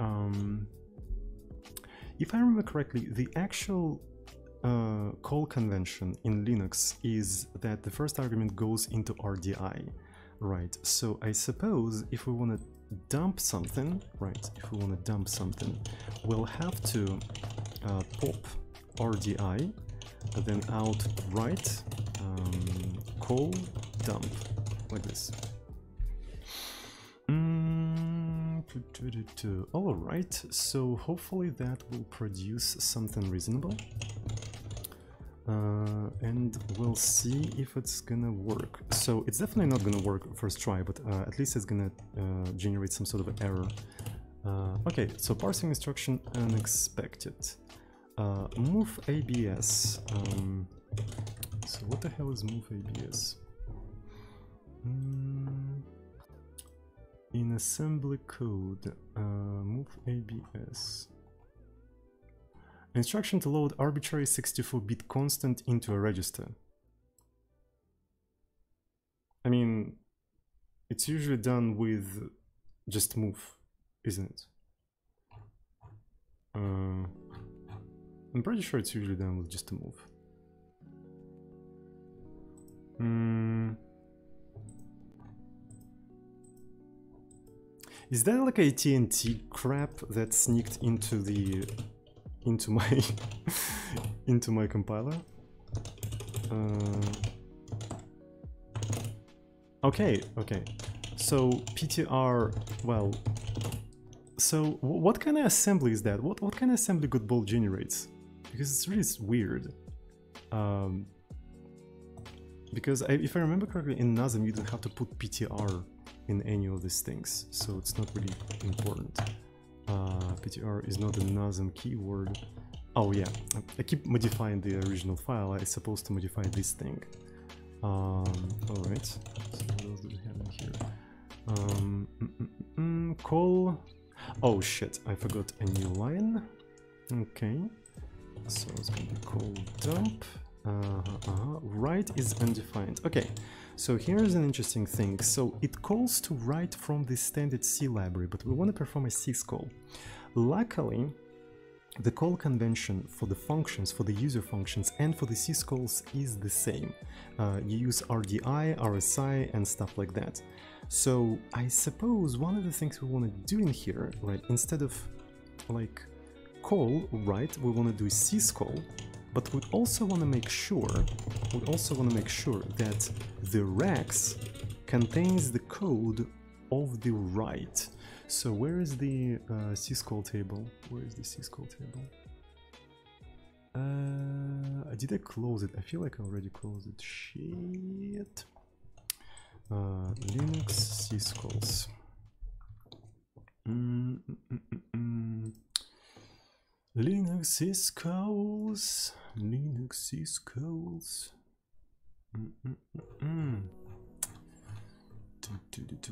um, if I remember correctly the actual uh, call convention in Linux is that the first argument goes into RDI right? So I suppose if we want to dump something right if we want to dump something we'll have to uh, pop RDI then out right um, call dump like this. Mm, all right so hopefully that will produce something reasonable uh, and we'll see if it's gonna work so it's definitely not gonna work first try but uh, at least it's gonna uh, generate some sort of error uh, okay so parsing instruction unexpected uh, movabs. Um, so what the hell is movabs? Mm, in assembly code, uh, move ABS. Instruction to load arbitrary 64-bit constant into a register. I mean, it's usually done with just move, isn't it? Uh, I'm pretty sure it's usually done with just a move. Mm. Is that like AT&T crap that sneaked into the into my into my compiler? Uh, okay, okay. So PTR, well, so what kind of assembly is that? What what kind of assembly Godbolt generates? because it's really weird. Um, because I, if I remember correctly, in Nasm you don't have to put PTR in any of these things, so it's not really important. Uh, PTR is not a Nasm keyword. Oh yeah, I keep modifying the original file. I'm supposed to modify this thing. Um, all right. So what else do we have in here? Um, mm, mm, mm, mm call. Oh shit! I forgot a new line. Okay. So it's gonna be called dump. Uh -huh, uh -huh. Write is undefined. Okay, so here's an interesting thing. So it calls to write from the standard C library, but we want to perform a syscall. Luckily, the call convention for the functions, for the user functions, and for the syscalls is the same. Uh, you use RDI, RSI, and stuff like that. So I suppose one of the things we want to do in here, right, instead of like call, right, we want to do syscall, but we also want to make sure, we also want to make sure that the rax contains the code of the write. So where is the uh, syscall table? Where is the syscall table? Uh, did I close it? I feel like I already closed it. Shit. Uh, Linux syscalls. Mm, mm, mm, mm, mm. Linux syscalls. Linux is. Mm, mm, mm, mm.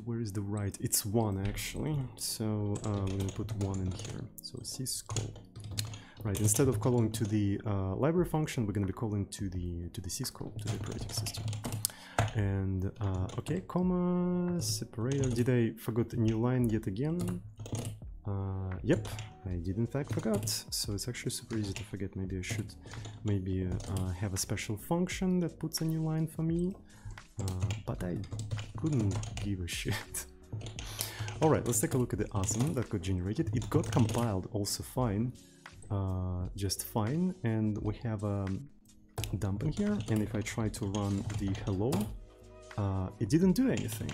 Where is the right? It's one actually. So uh, we're gonna put one in here. So syscall. Right. Instead of calling to the uh, library function, we're gonna be calling to the to the syscall to the operating system. And uh, okay, comma separator. Did I forgot a new line yet again? Uh, yep, I did in fact forgot. So it's actually super easy to forget. Maybe I should maybe uh, have a special function that puts a new line for me. Uh, but I couldn't give a shit. Alright, let's take a look at the ASM that got generated. It got compiled also fine, uh, just fine, and we have a dump in here, and if I try to run the hello, uh, it didn't do anything.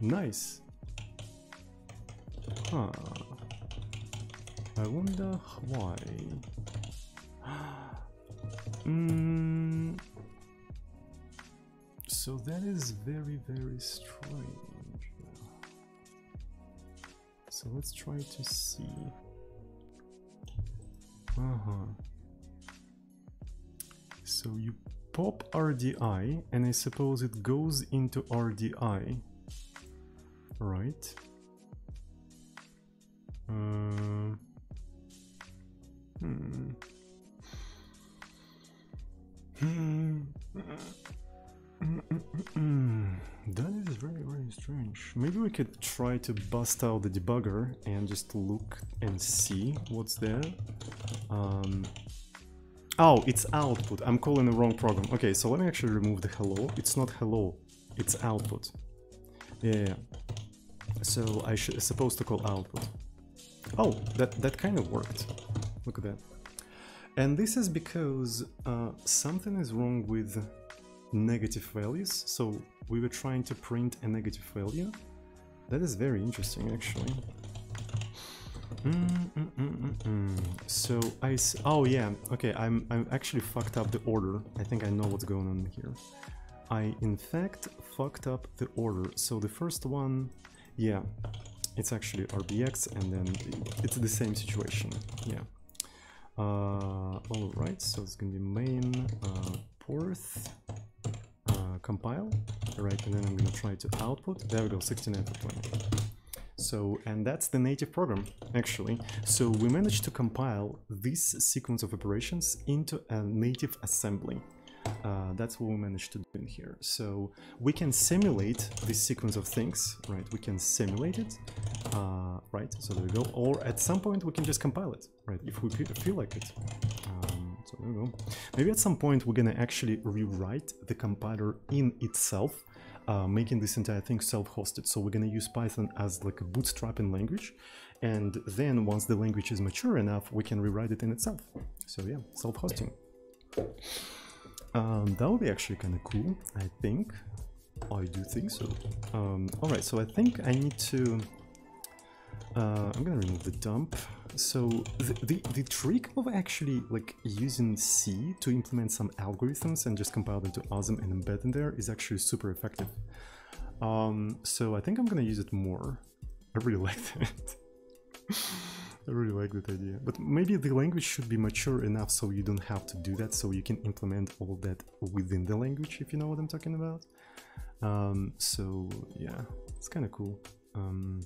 Nice. Huh. I wonder why. mm, so that is very, very strange. So let's try to see. Uh-huh. So you pop RDI, and I suppose it goes into RDI, right? Uh, hmm. Hmm. That is very, very strange. Maybe we could try to bust out the debugger and just look and see what's there. Um, oh, it's output. I'm calling the wrong program. Okay, so let me actually remove the hello. It's not hello, it's output. Yeah, yeah. So I should supposed to call output. Oh, that, that kind of worked. Look at that. And this is because uh, something is wrong with negative values. So we were trying to print a negative value. That is very interesting, actually. Mm, mm, mm, so I oh yeah okay I'm I'm actually fucked up the order. I think I know what's going on here. I in fact fucked up the order. So the first one, yeah, it's actually RBX, and then it's the same situation. Yeah. Uh, all right, so it's gonna be main uh, porth uh, compile, right, and then I'm gonna try to output. There we go, 69 for 20. So, and that's the native program, actually. So we managed to compile this sequence of operations into a native assembly. Uh, that's what we managed to do in here. So we can simulate this sequence of things, right? We can simulate it, uh, right? So there we go. Or at some point we can just compile it, right? If we feel like it. Um, so there we go. Maybe at some point we're gonna actually rewrite the compiler in itself, uh, making this entire thing self-hosted. So we're gonna use Python as like a bootstrapping language. And then once the language is mature enough, we can rewrite it in itself. So yeah, self-hosting. Um, that would be actually kind of cool, I think. I do think so. Um, Alright, so I think I need to... Uh, I'm gonna remove the dump. So the, the, the trick of actually like using C to implement some algorithms and just compile them to ASM and embed in there is actually super effective. Um, so I think I'm gonna use it more. I really like that. I really like that idea. But maybe the language should be mature enough so you don't have to do that, so you can implement all that within the language, if you know what I'm talking about. Um, so yeah, it's kind of cool. Um,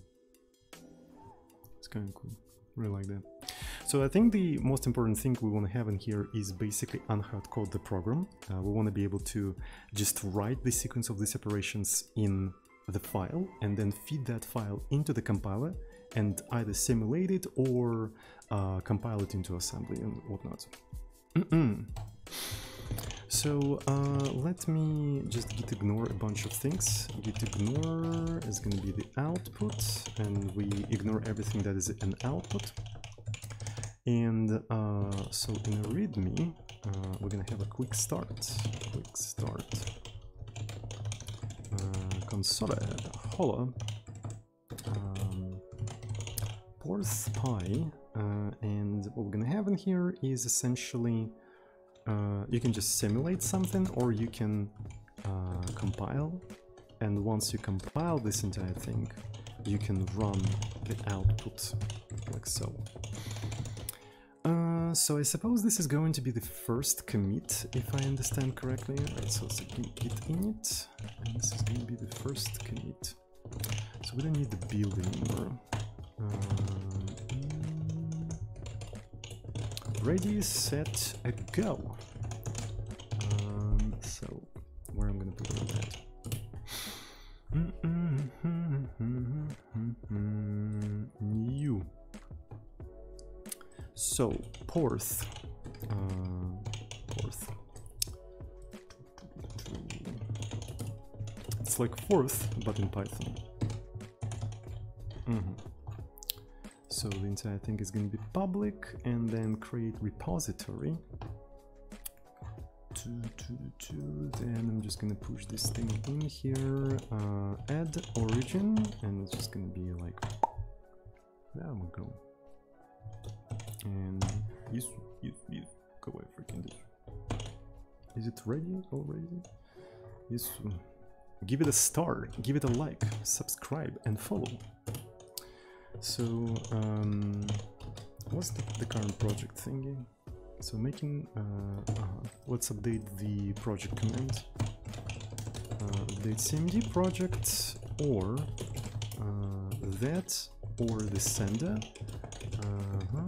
it's kind of cool. Really like that. So I think the most important thing we want to have in here is basically unhard code the program. Uh, we want to be able to just write the sequence of these operations in the file and then feed that file into the compiler and either simulate it or uh, compile it into assembly and whatnot. so uh, let me just git ignore a bunch of things. Git ignore is going to be the output, and we ignore everything that is an output. And uh, so in a README, uh, we're going to have a quick start. Quick start. Uh, console hola porth pi, uh, and what we're gonna have in here is essentially uh, you can just simulate something or you can uh, compile and once you compile this entire thing you can run the output like so. Uh, so I suppose this is going to be the first commit, if I understand correctly. Right, so it's a git init, and this is going to be the first commit. So we don't need the build anymore. Um, ready, set, a go. Um, so where I'm gonna put that? New. So Porth. Uh, Porth. It's like Forth, but in Python. Mhm. So the entire thing is going to be public, and then create repository. Two, two, two. Then I'm just gonna push this thing in here. Uh, add origin, and it's just gonna be like there we go. And yes, yes, yes. Go away, freaking this. Is it ready already? Yes. Give it a star, give it a like, subscribe, and follow. So, um, what's the, the current project thingy? So making, uh, uh, let's update the project command. Uh, update CMD project or uh, that or the sender. Uh-huh.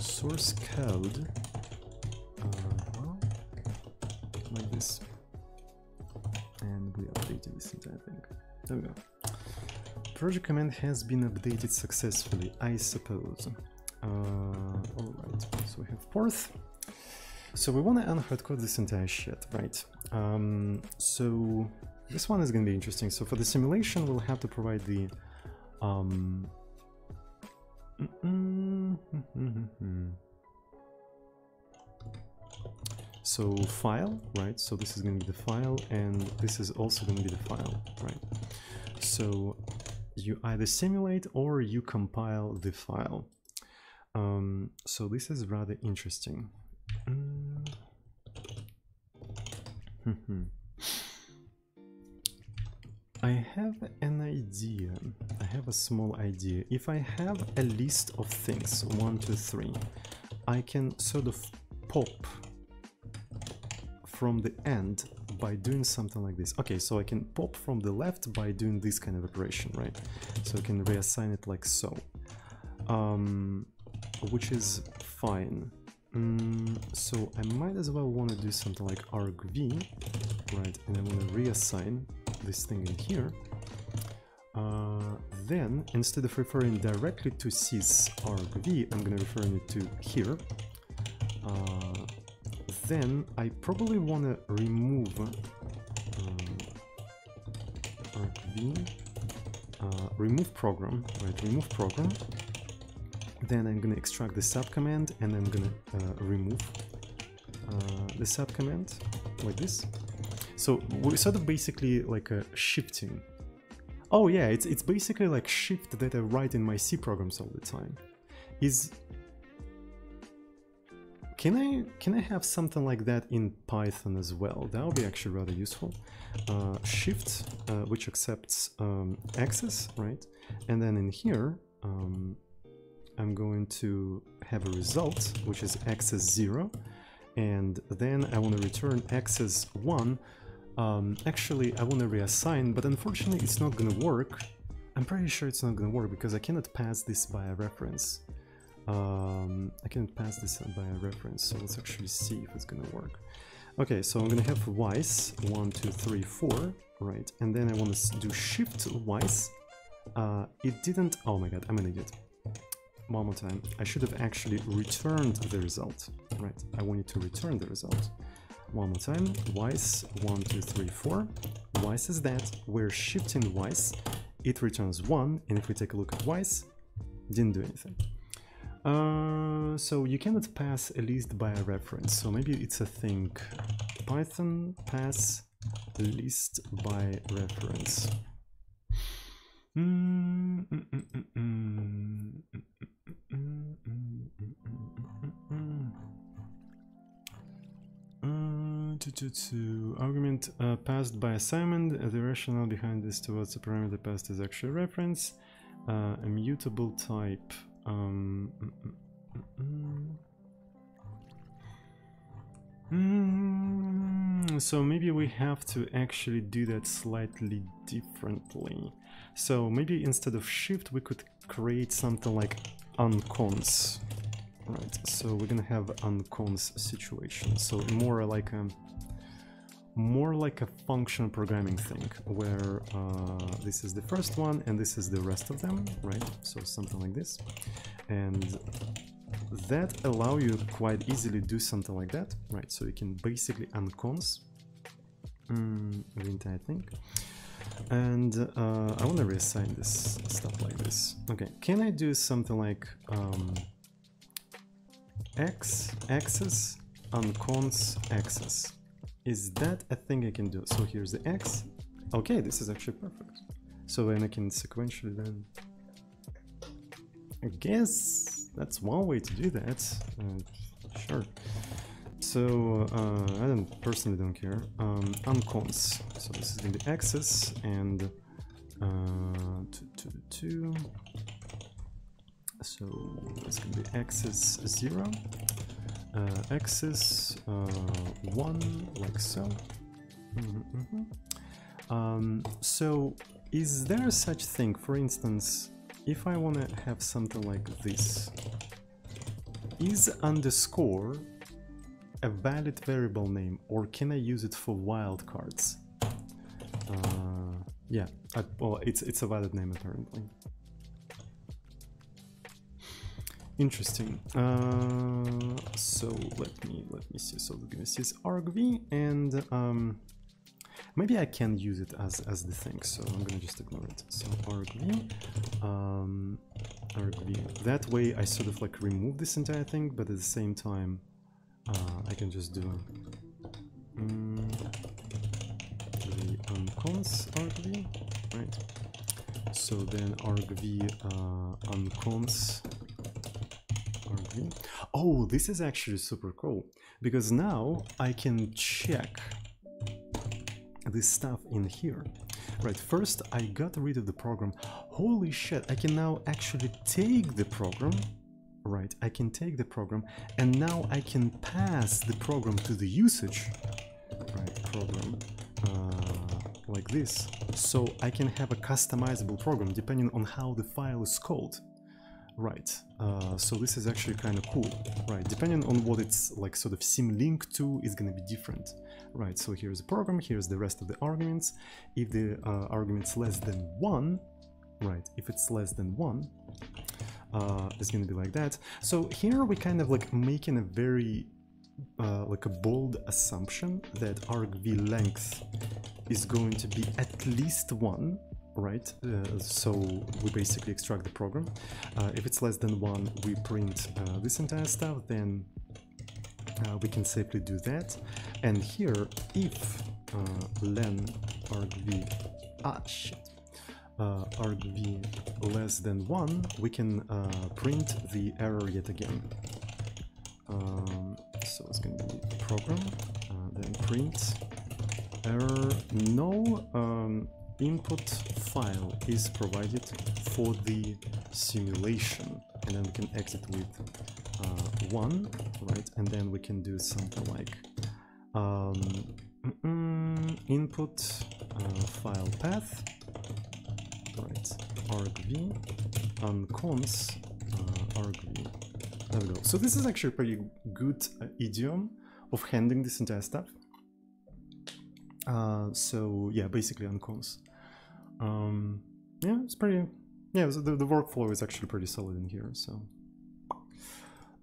Source code. Uh-huh. Like this. And we updated this entire thing. There we go. Project command has been updated successfully, I suppose. Uh, Alright, so we have Porth. So we want to unhardcode this entire shit, right? Um, so this one is going to be interesting. So for the simulation, we'll have to provide the... Um, so file, right? So this is going to be the file, and this is also going to be the file, right? So you either simulate or you compile the file. Um, so this is rather interesting. Mm. I have an idea. I have a small idea. If I have a list of things, one, two, three, I can sort of pop from the end by doing something like this. Okay, so I can pop from the left by doing this kind of operation, right? So I can reassign it like so, um, which is fine. Mm, so I might as well want to do something like argv, right? And I want to reassign this thing in here. Uh, then, instead of referring directly to sys argv, I'm going to refer it to here. Uh, then I probably want to remove um, uh, remove program, right? Remove program. Then I'm gonna extract the subcommand and I'm gonna uh, remove uh, the subcommand like this. So we're sort of basically like a shifting. Oh yeah, it's it's basically like shift that I write in my C programs all the time. Is can I can I have something like that in Python as well? That would be actually rather useful. Uh, shift, uh, which accepts um, access, right? And then in here, um, I'm going to have a result, which is access 0. And then I want to return access 1. Um, actually, I want to reassign, but unfortunately it's not going to work. I'm pretty sure it's not going to work because I cannot pass this by a reference. Um, I cannot pass this by a reference, so let's actually see if it's gonna work. Okay, so I'm gonna have Weiss, one, two, three, four, right, and then I want to do shift Weiss. Uh, it didn't, oh my god, I'm an idiot. One more time, I should have actually returned the result, right, I wanted to return the result. One more time, Weiss, one, two, three, four. Weiss is that, we're shifting Weiss, it returns one, and if we take a look at Weiss, didn't do anything. Uh, so you cannot pass a list by a reference. So maybe it's a thing. Python pass list by reference. to, to argument uh, passed by assignment. Uh, the rationale behind this towards the parameter passed is actually reference. Uh, a mutable type. Um, mm, mm, mm, mm. Mm, so maybe we have to actually do that slightly differently. So maybe instead of shift, we could create something like uncons. Right, so we're gonna have uncons situation. So more like a more like a function programming thing, where uh, this is the first one and this is the rest of them, right? So something like this, and that allow you quite easily do something like that, right? So you can basically uncons mm, the entire thing. And uh, I want to reassign this stuff like this. Okay, can I do something like um, x axis uncons axis? Is that a thing I can do? So here's the x. Okay, this is actually perfect. So then I can sequentially then... I guess that's one way to do that. Uh, sure. So uh, I don't personally don't care. Um, uncons. So this is be axis and uh, two, two, two. So it's gonna be axis zero, uh, axis uh, one, like so. Mm -hmm, mm -hmm. Um, so is there such thing, for instance, if I want to have something like this, is underscore a valid variable name or can I use it for wildcards? Uh, yeah, I, well, it's, it's a valid name apparently. Interesting. Uh, so let me let me see. So this is argv, and um, maybe I can use it as as the thing. So I'm gonna just ignore it. So argv, um, argv. That way I sort of like remove this entire thing, but at the same time uh, I can just do um, the argv, right? So then argv uh, uncons argv. Oh, this is actually super cool because now I can check this stuff in here. Right, first I got rid of the program. Holy shit, I can now actually take the program right I can take the program and now I can pass the program to the usage right program uh, like this so I can have a customizable program depending on how the file is called right. Uh, so this is actually kind of cool. Right. Depending on what it's like sort of symlink to is going to be different. Right. So here's the program here's the rest of the arguments. If the uh, argument's less than one right if it's less than one uh, going to be like that. So here we kind of like making a very uh, like a bold assumption that argv length is going to be at least one right uh, so we basically extract the program. Uh, if it's less than one we print uh, this entire stuff then uh, we can safely do that. And here if uh, len argv ah shit uh, argv less than 1, we can print the error yet again. Um, so it's going to be program, then print error. No um, input file is provided for the simulation and then we can exit with uh, 1 right? And then we can do something like um, input uh, file path right? argv uncons uh, argv. There we go. So this is actually a pretty good uh, idiom of handling this entire stuff uh, so yeah basically uncons um, yeah it's pretty yeah the, the workflow is actually pretty solid in here so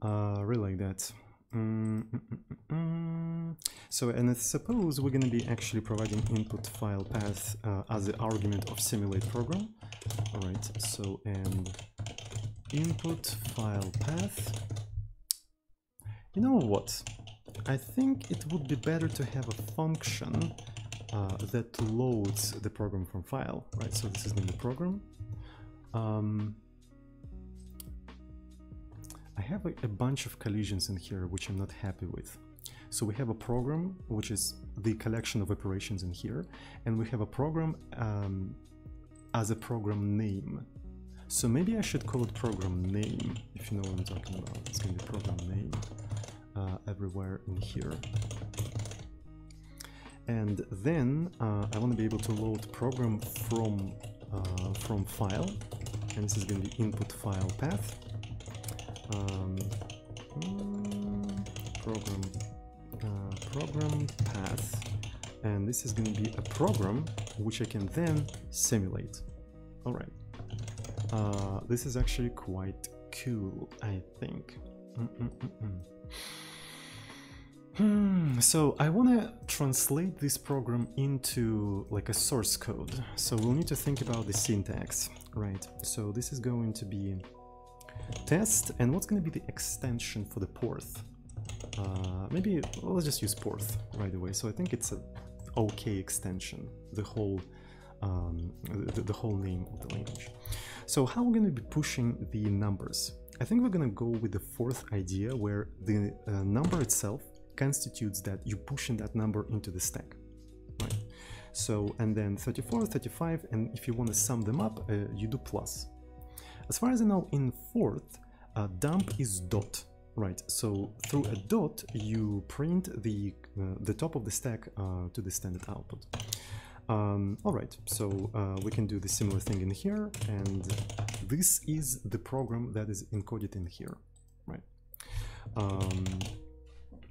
uh, really like that Mm, mm, mm, mm, so, and suppose we're going to be actually providing input file path uh, as the argument of simulate program. All right, so and input file path. You know what? I think it would be better to have a function uh, that loads the program from file, right? So this is the program. Um, I have a, a, bunch of collisions in here which I'm not happy with. So we have a program which is the collection of operations in here, and we have a program um, as a program name. So maybe I should call it program name, if you know what I'm talking about. It's going to be program name uh, everywhere in here. And then uh, I want to be able to load program from uh, from file, and this is going to be input file path. Um, mm, program uh, program path, and this is going to be a program which I can then simulate. All right. Uh, this is actually quite cool, I think. Mm -mm -mm Hmm, so I want to translate this program into like a source code. So we'll need to think about the syntax, right? So this is going to be test, and what's going to be the extension for the porth? Uh, maybe well, let's just use porth right away. So I think it's a okay extension, the whole um, the, the whole name of the language. So how we're going to be pushing the numbers? I think we're going to go with the Forth idea where the uh, number itself constitutes that you pushing that number into the stack, right? So, and then 34, 35, and if you want to sum them up, uh, you do plus. As far as I know, in Forth, uh, dump is dot, right? So through a dot, you print the, uh, the top of the stack uh, to the standard output. Um, all right, so uh, we can do the similar thing in here, and this is the program that is encoded in here, right? Um,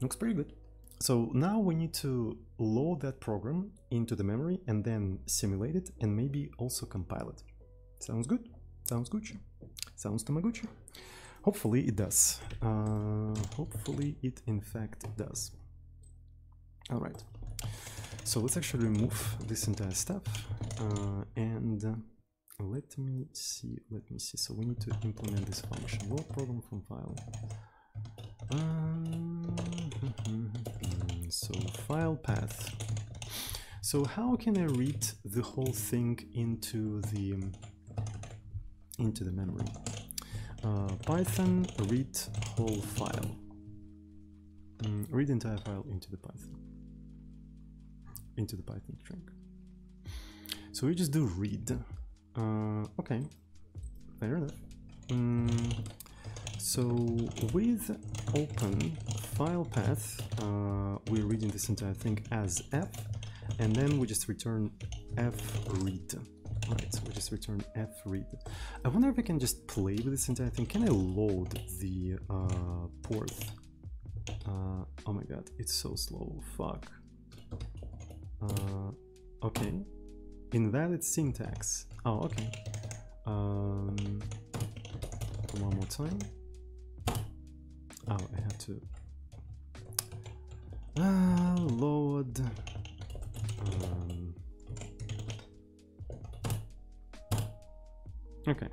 looks pretty good. So now we need to load that program into the memory and then simulate it and maybe also compile it. Sounds good? Sounds Gucci? Sounds Tamagotchi? Hopefully it does. Uh, hopefully it in fact does. All right. So let's actually remove this entire stuff uh, and uh, let me see, let me see. So we need to implement this function, load program from file. Um, so file path. So how can I read the whole thing into the um, into the memory? Uh, Python read whole file. Mm, read entire file into the Python into the Python string. So we just do read. Uh, okay, fair enough. Mm, so with open file path, uh, we're reading this entire thing as f, and then we just return f read. Right, so we just return f read. I wonder if I can just play with this entire thing. Can I load the uh, porth? Uh, oh my god, it's so slow. Fuck. Uh, okay. Invalid syntax. Oh, okay. Um, one more time. Oh, I have to uh, load. Um, okay.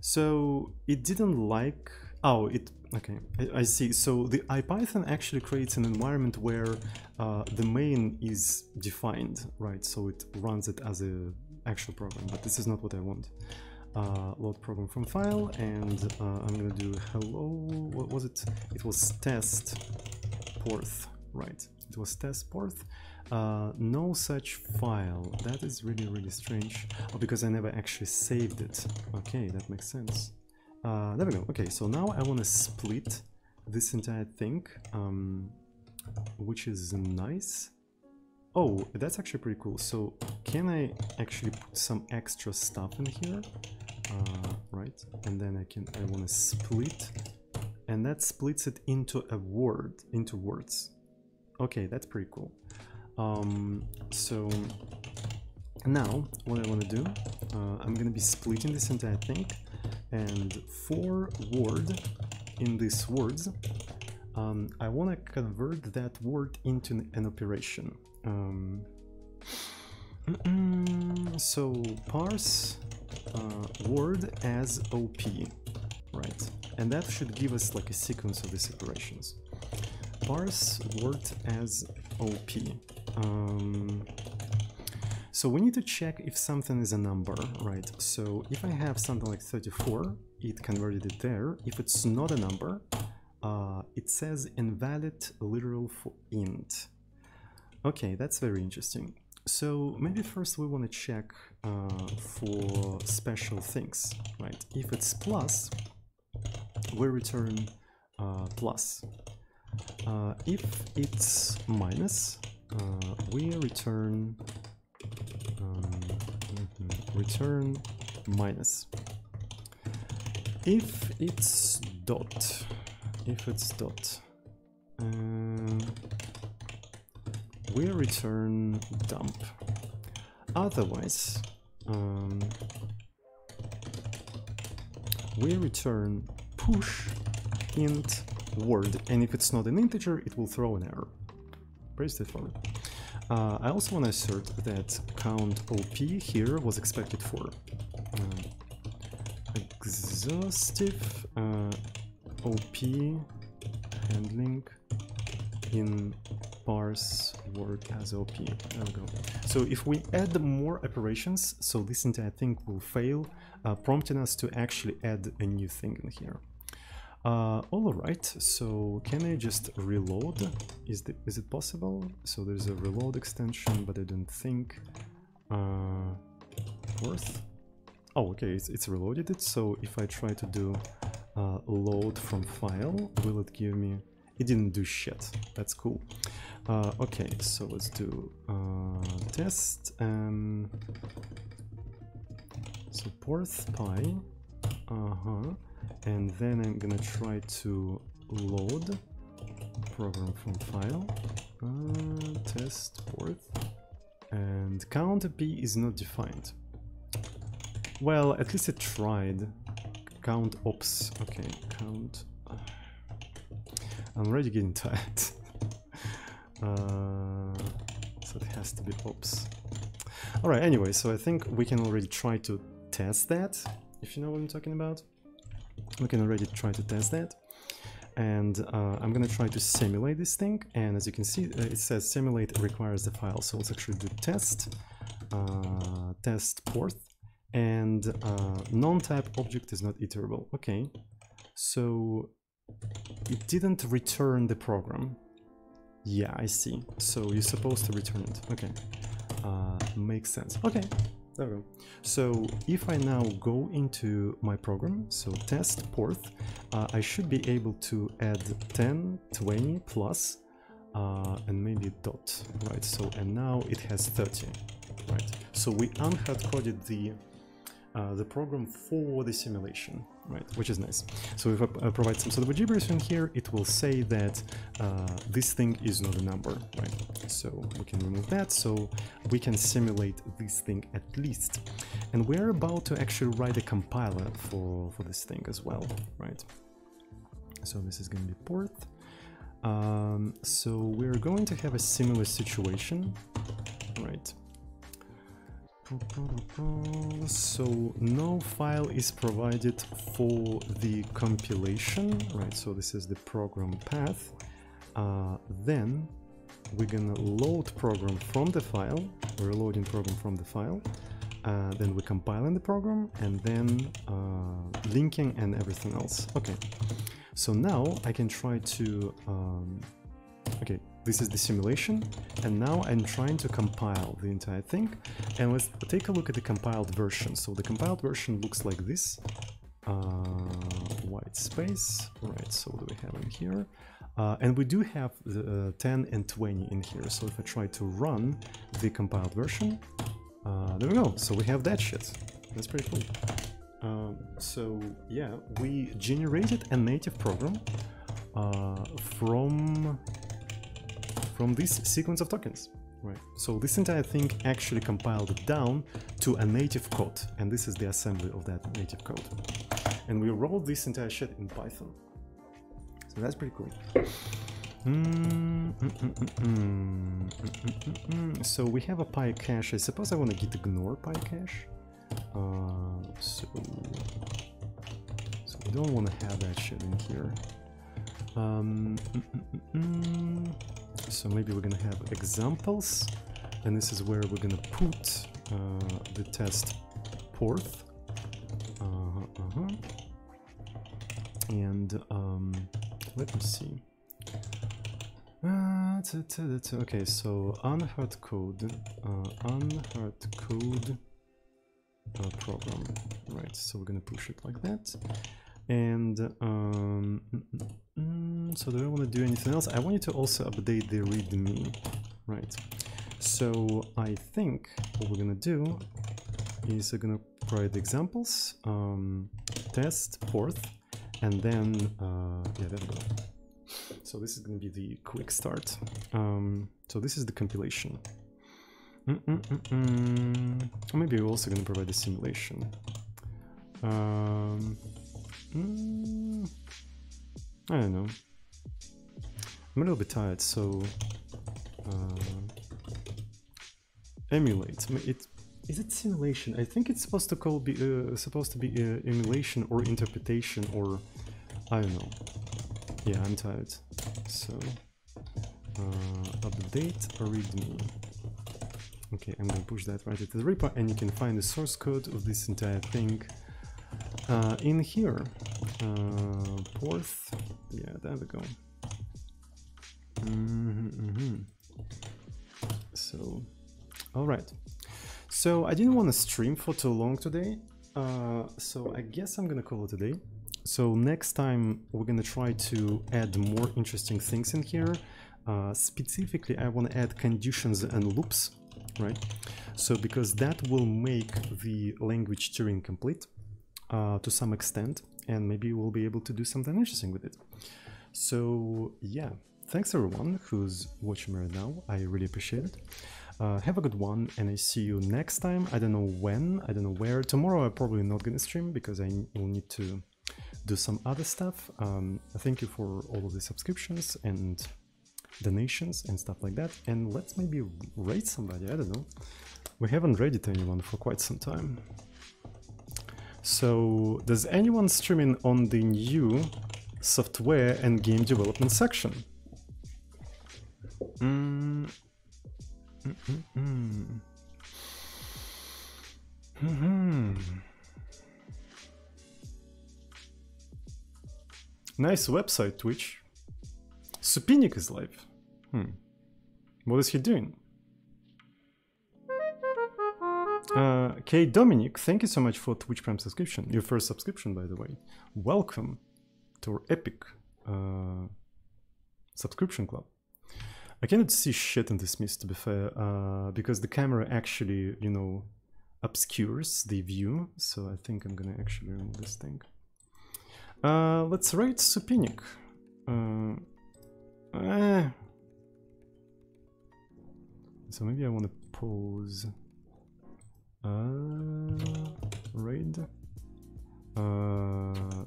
So it didn't like. Oh, it Okay, I, I, see. So the IPython actually creates an environment where uh, the main is defined, right? So it runs it as a actual program, but this is not what I want. Uh, load program from file, and uh, I'm gonna do hello. What was it? It was test porth, right? It was test porth. Uh, no such file. That is really really strange. Oh, because I never actually saved it. Okay, that makes sense. Uh, there we go. Okay, so now I want to split this entire thing, um, which is nice. Oh, that's actually pretty cool. So can I actually put some extra stuff in here? Uh, right, and then I can I want to split, and that splits it into a word, into words. Okay, that's pretty cool. Um, so now what I want to do, uh, I'm gonna be splitting this entire thing and for word in these words um, I want to convert that word into an operation. Um, so parse uh, word as op right? And that should give us like a sequence of these operations parse word as op um, so we need to check if something is a number, right? So if I have something like 34, it converted it there. If it's not a number, uh, it says invalid literal for int. Okay, that's very interesting. So maybe first we want to check uh, for special things, right? If it's plus, we return uh, plus. Uh, if it's minus, uh, we return um, mhm, return minus. If it's dot, if it's dot, um, we return dump. Otherwise, um, we return push int word, and if it's not an integer, it will throw an error. Pretty straightforward. Uh, I also want to assert that count OP here was expected for um, exhaustive uh, OP handling in parse word as OP. There we go. So if we add more operations, so this entire thing will fail, uh, prompting us to actually add a new thing in here. Uh, all right, so can I just reload? Is, the, is it possible? So there's a reload extension, but I don't think uh, worth. Oh, okay, it's, it's reloaded it. So if I try to do uh, load from file, will it give me? It didn't do shit. That's cool. Uh, okay, so let's do uh, test and so porth pi. Uh huh and then I'm gonna try to load program from file uh, test porth and count p is not defined well at least it tried count ops. Okay count. I'm already getting tired. Uh, so it has to be ops. Alright anyway so I think we can already try to test that if you know what I'm talking about. We can already try to test that. And uh, I'm gonna try to simulate this thing and as you can see uh, it says simulate requires the file so let's actually do test uh, test porth and uh, NoneType object is not iterable. Okay. So it didn't return the program. Yeah I see. So you're supposed to return it. Okay. Uh, makes sense. Okay. There we go. So if I now go into my program, so test porth, uh, I should be able to add 10, 20 plus, uh, and maybe dot, right? So, and now it has 30, right? So we unhard coded the uh, the program for the simulation, right? Which is nice. So if I uh, provide some sort of a gibberish in here, it will say that uh, this thing is not a number, right? So we can remove that, so we can simulate this thing at least. And we're about to actually write a compiler for, for this thing as well, right? So this is going to be porth. Um, so we're going to have a similar situation, right? So no file is provided for the compilation, right? So this is the program path. Uh, then we're gonna load program from the file. We're loading program from the file. Uh, then we're compiling the program and then uh, linking and everything else. Okay. So now I can try to um, okay this is the simulation and now I'm trying to compile the entire thing. And let's take a look at the compiled version. So the compiled version looks like this. Uh, white space. Right so what do we have in here? Uh, and we do have the uh, 10 and 20 in here. So if I try to run the compiled version uh, there we go. So we have that shit. That's pretty cool. Um, so yeah we generated a native program uh, from from this sequence of tokens. Right. So this entire thing actually compiled down to a native code, and this is the assembly of that native code. And we wrote this entire shit in Python. So that's pretty cool. Mm, mm, mm, so we have a PyCache. I suppose I want to git ignore PyCache. Uh, so, so we don't want to have that shit in here. Um, so maybe we're gonna have examples, and this is where we're gonna put uh, the test porth. Uh -huh, uh -huh. And um, let me see. Uh, okay, so unhard code, uh, unhard code uh, program, right? So we're gonna push it like that, and um, so do I want to do anything else? I want you to also update the README, right? So I think what we're gonna do is we're gonna provide examples, um, test, porth, and then uh, yeah, there we go. So this is to be the quick start. Um, so this is the compilation. Mm -mm -mm maybe we're also to provide a simulation. Um, mm, I don't know. I'm a little bit tired, so uh, emulate. It is it simulation? I think it's supposed to call be uh, supposed to be uh, emulation or interpretation or I don't know. Yeah, I'm tired. So, uh, update readme. Okay, I'm gonna push that right into the repo and you can find the source code of this entire thing uh, in here. Uh, porth, yeah, there we go. Mm -hmm, mm -hmm. So, all right. So I didn't want to stream for too long today, uh, so I guess I'm gonna call it a day. So next time we're gonna try to add more interesting things in here. Uh, specifically, I want to add conditions and loops, right? So because that will make the language Turing complete uh, to some extent, and maybe we'll be able to do something interesting with it. So yeah, thanks everyone who's watching me right now. I really appreciate it. Uh, have a good one, and I see you next time. I don't know when, I don't know where. Tomorrow I'm probably not gonna stream because I will need to do some other stuff. Um, thank you for all of the subscriptions and donations and stuff like that. And let's maybe rate somebody, I don't know. We haven't rated anyone for quite some time. So, does anyone streaming on the new software and game development section? Mm. Mm -mm -mm. -hmm. Nice website, Twitch. Supinic is live. Hmm. What is he doing? Uh, K. Dominic, thank you so much for Twitch Prime subscription. Your first subscription, by the way. Welcome to our epic uh, subscription club. I cannot see shit in this mist, to be fair, uh, because the camera actually, you know, obscures the view. So I think I'm gonna actually remove this thing. Uh, let's rate Supinic. Uh, eh. So maybe I want to pause. Uh, raid. Uh,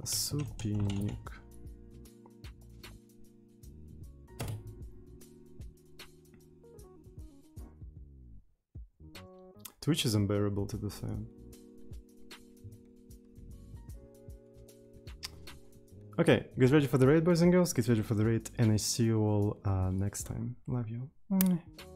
Supinic. Twitch is unbearable to be fair. Okay, get ready for the raid, boys and girls. Get ready for the raid, and I see you all uh, next time. Love you. Bye.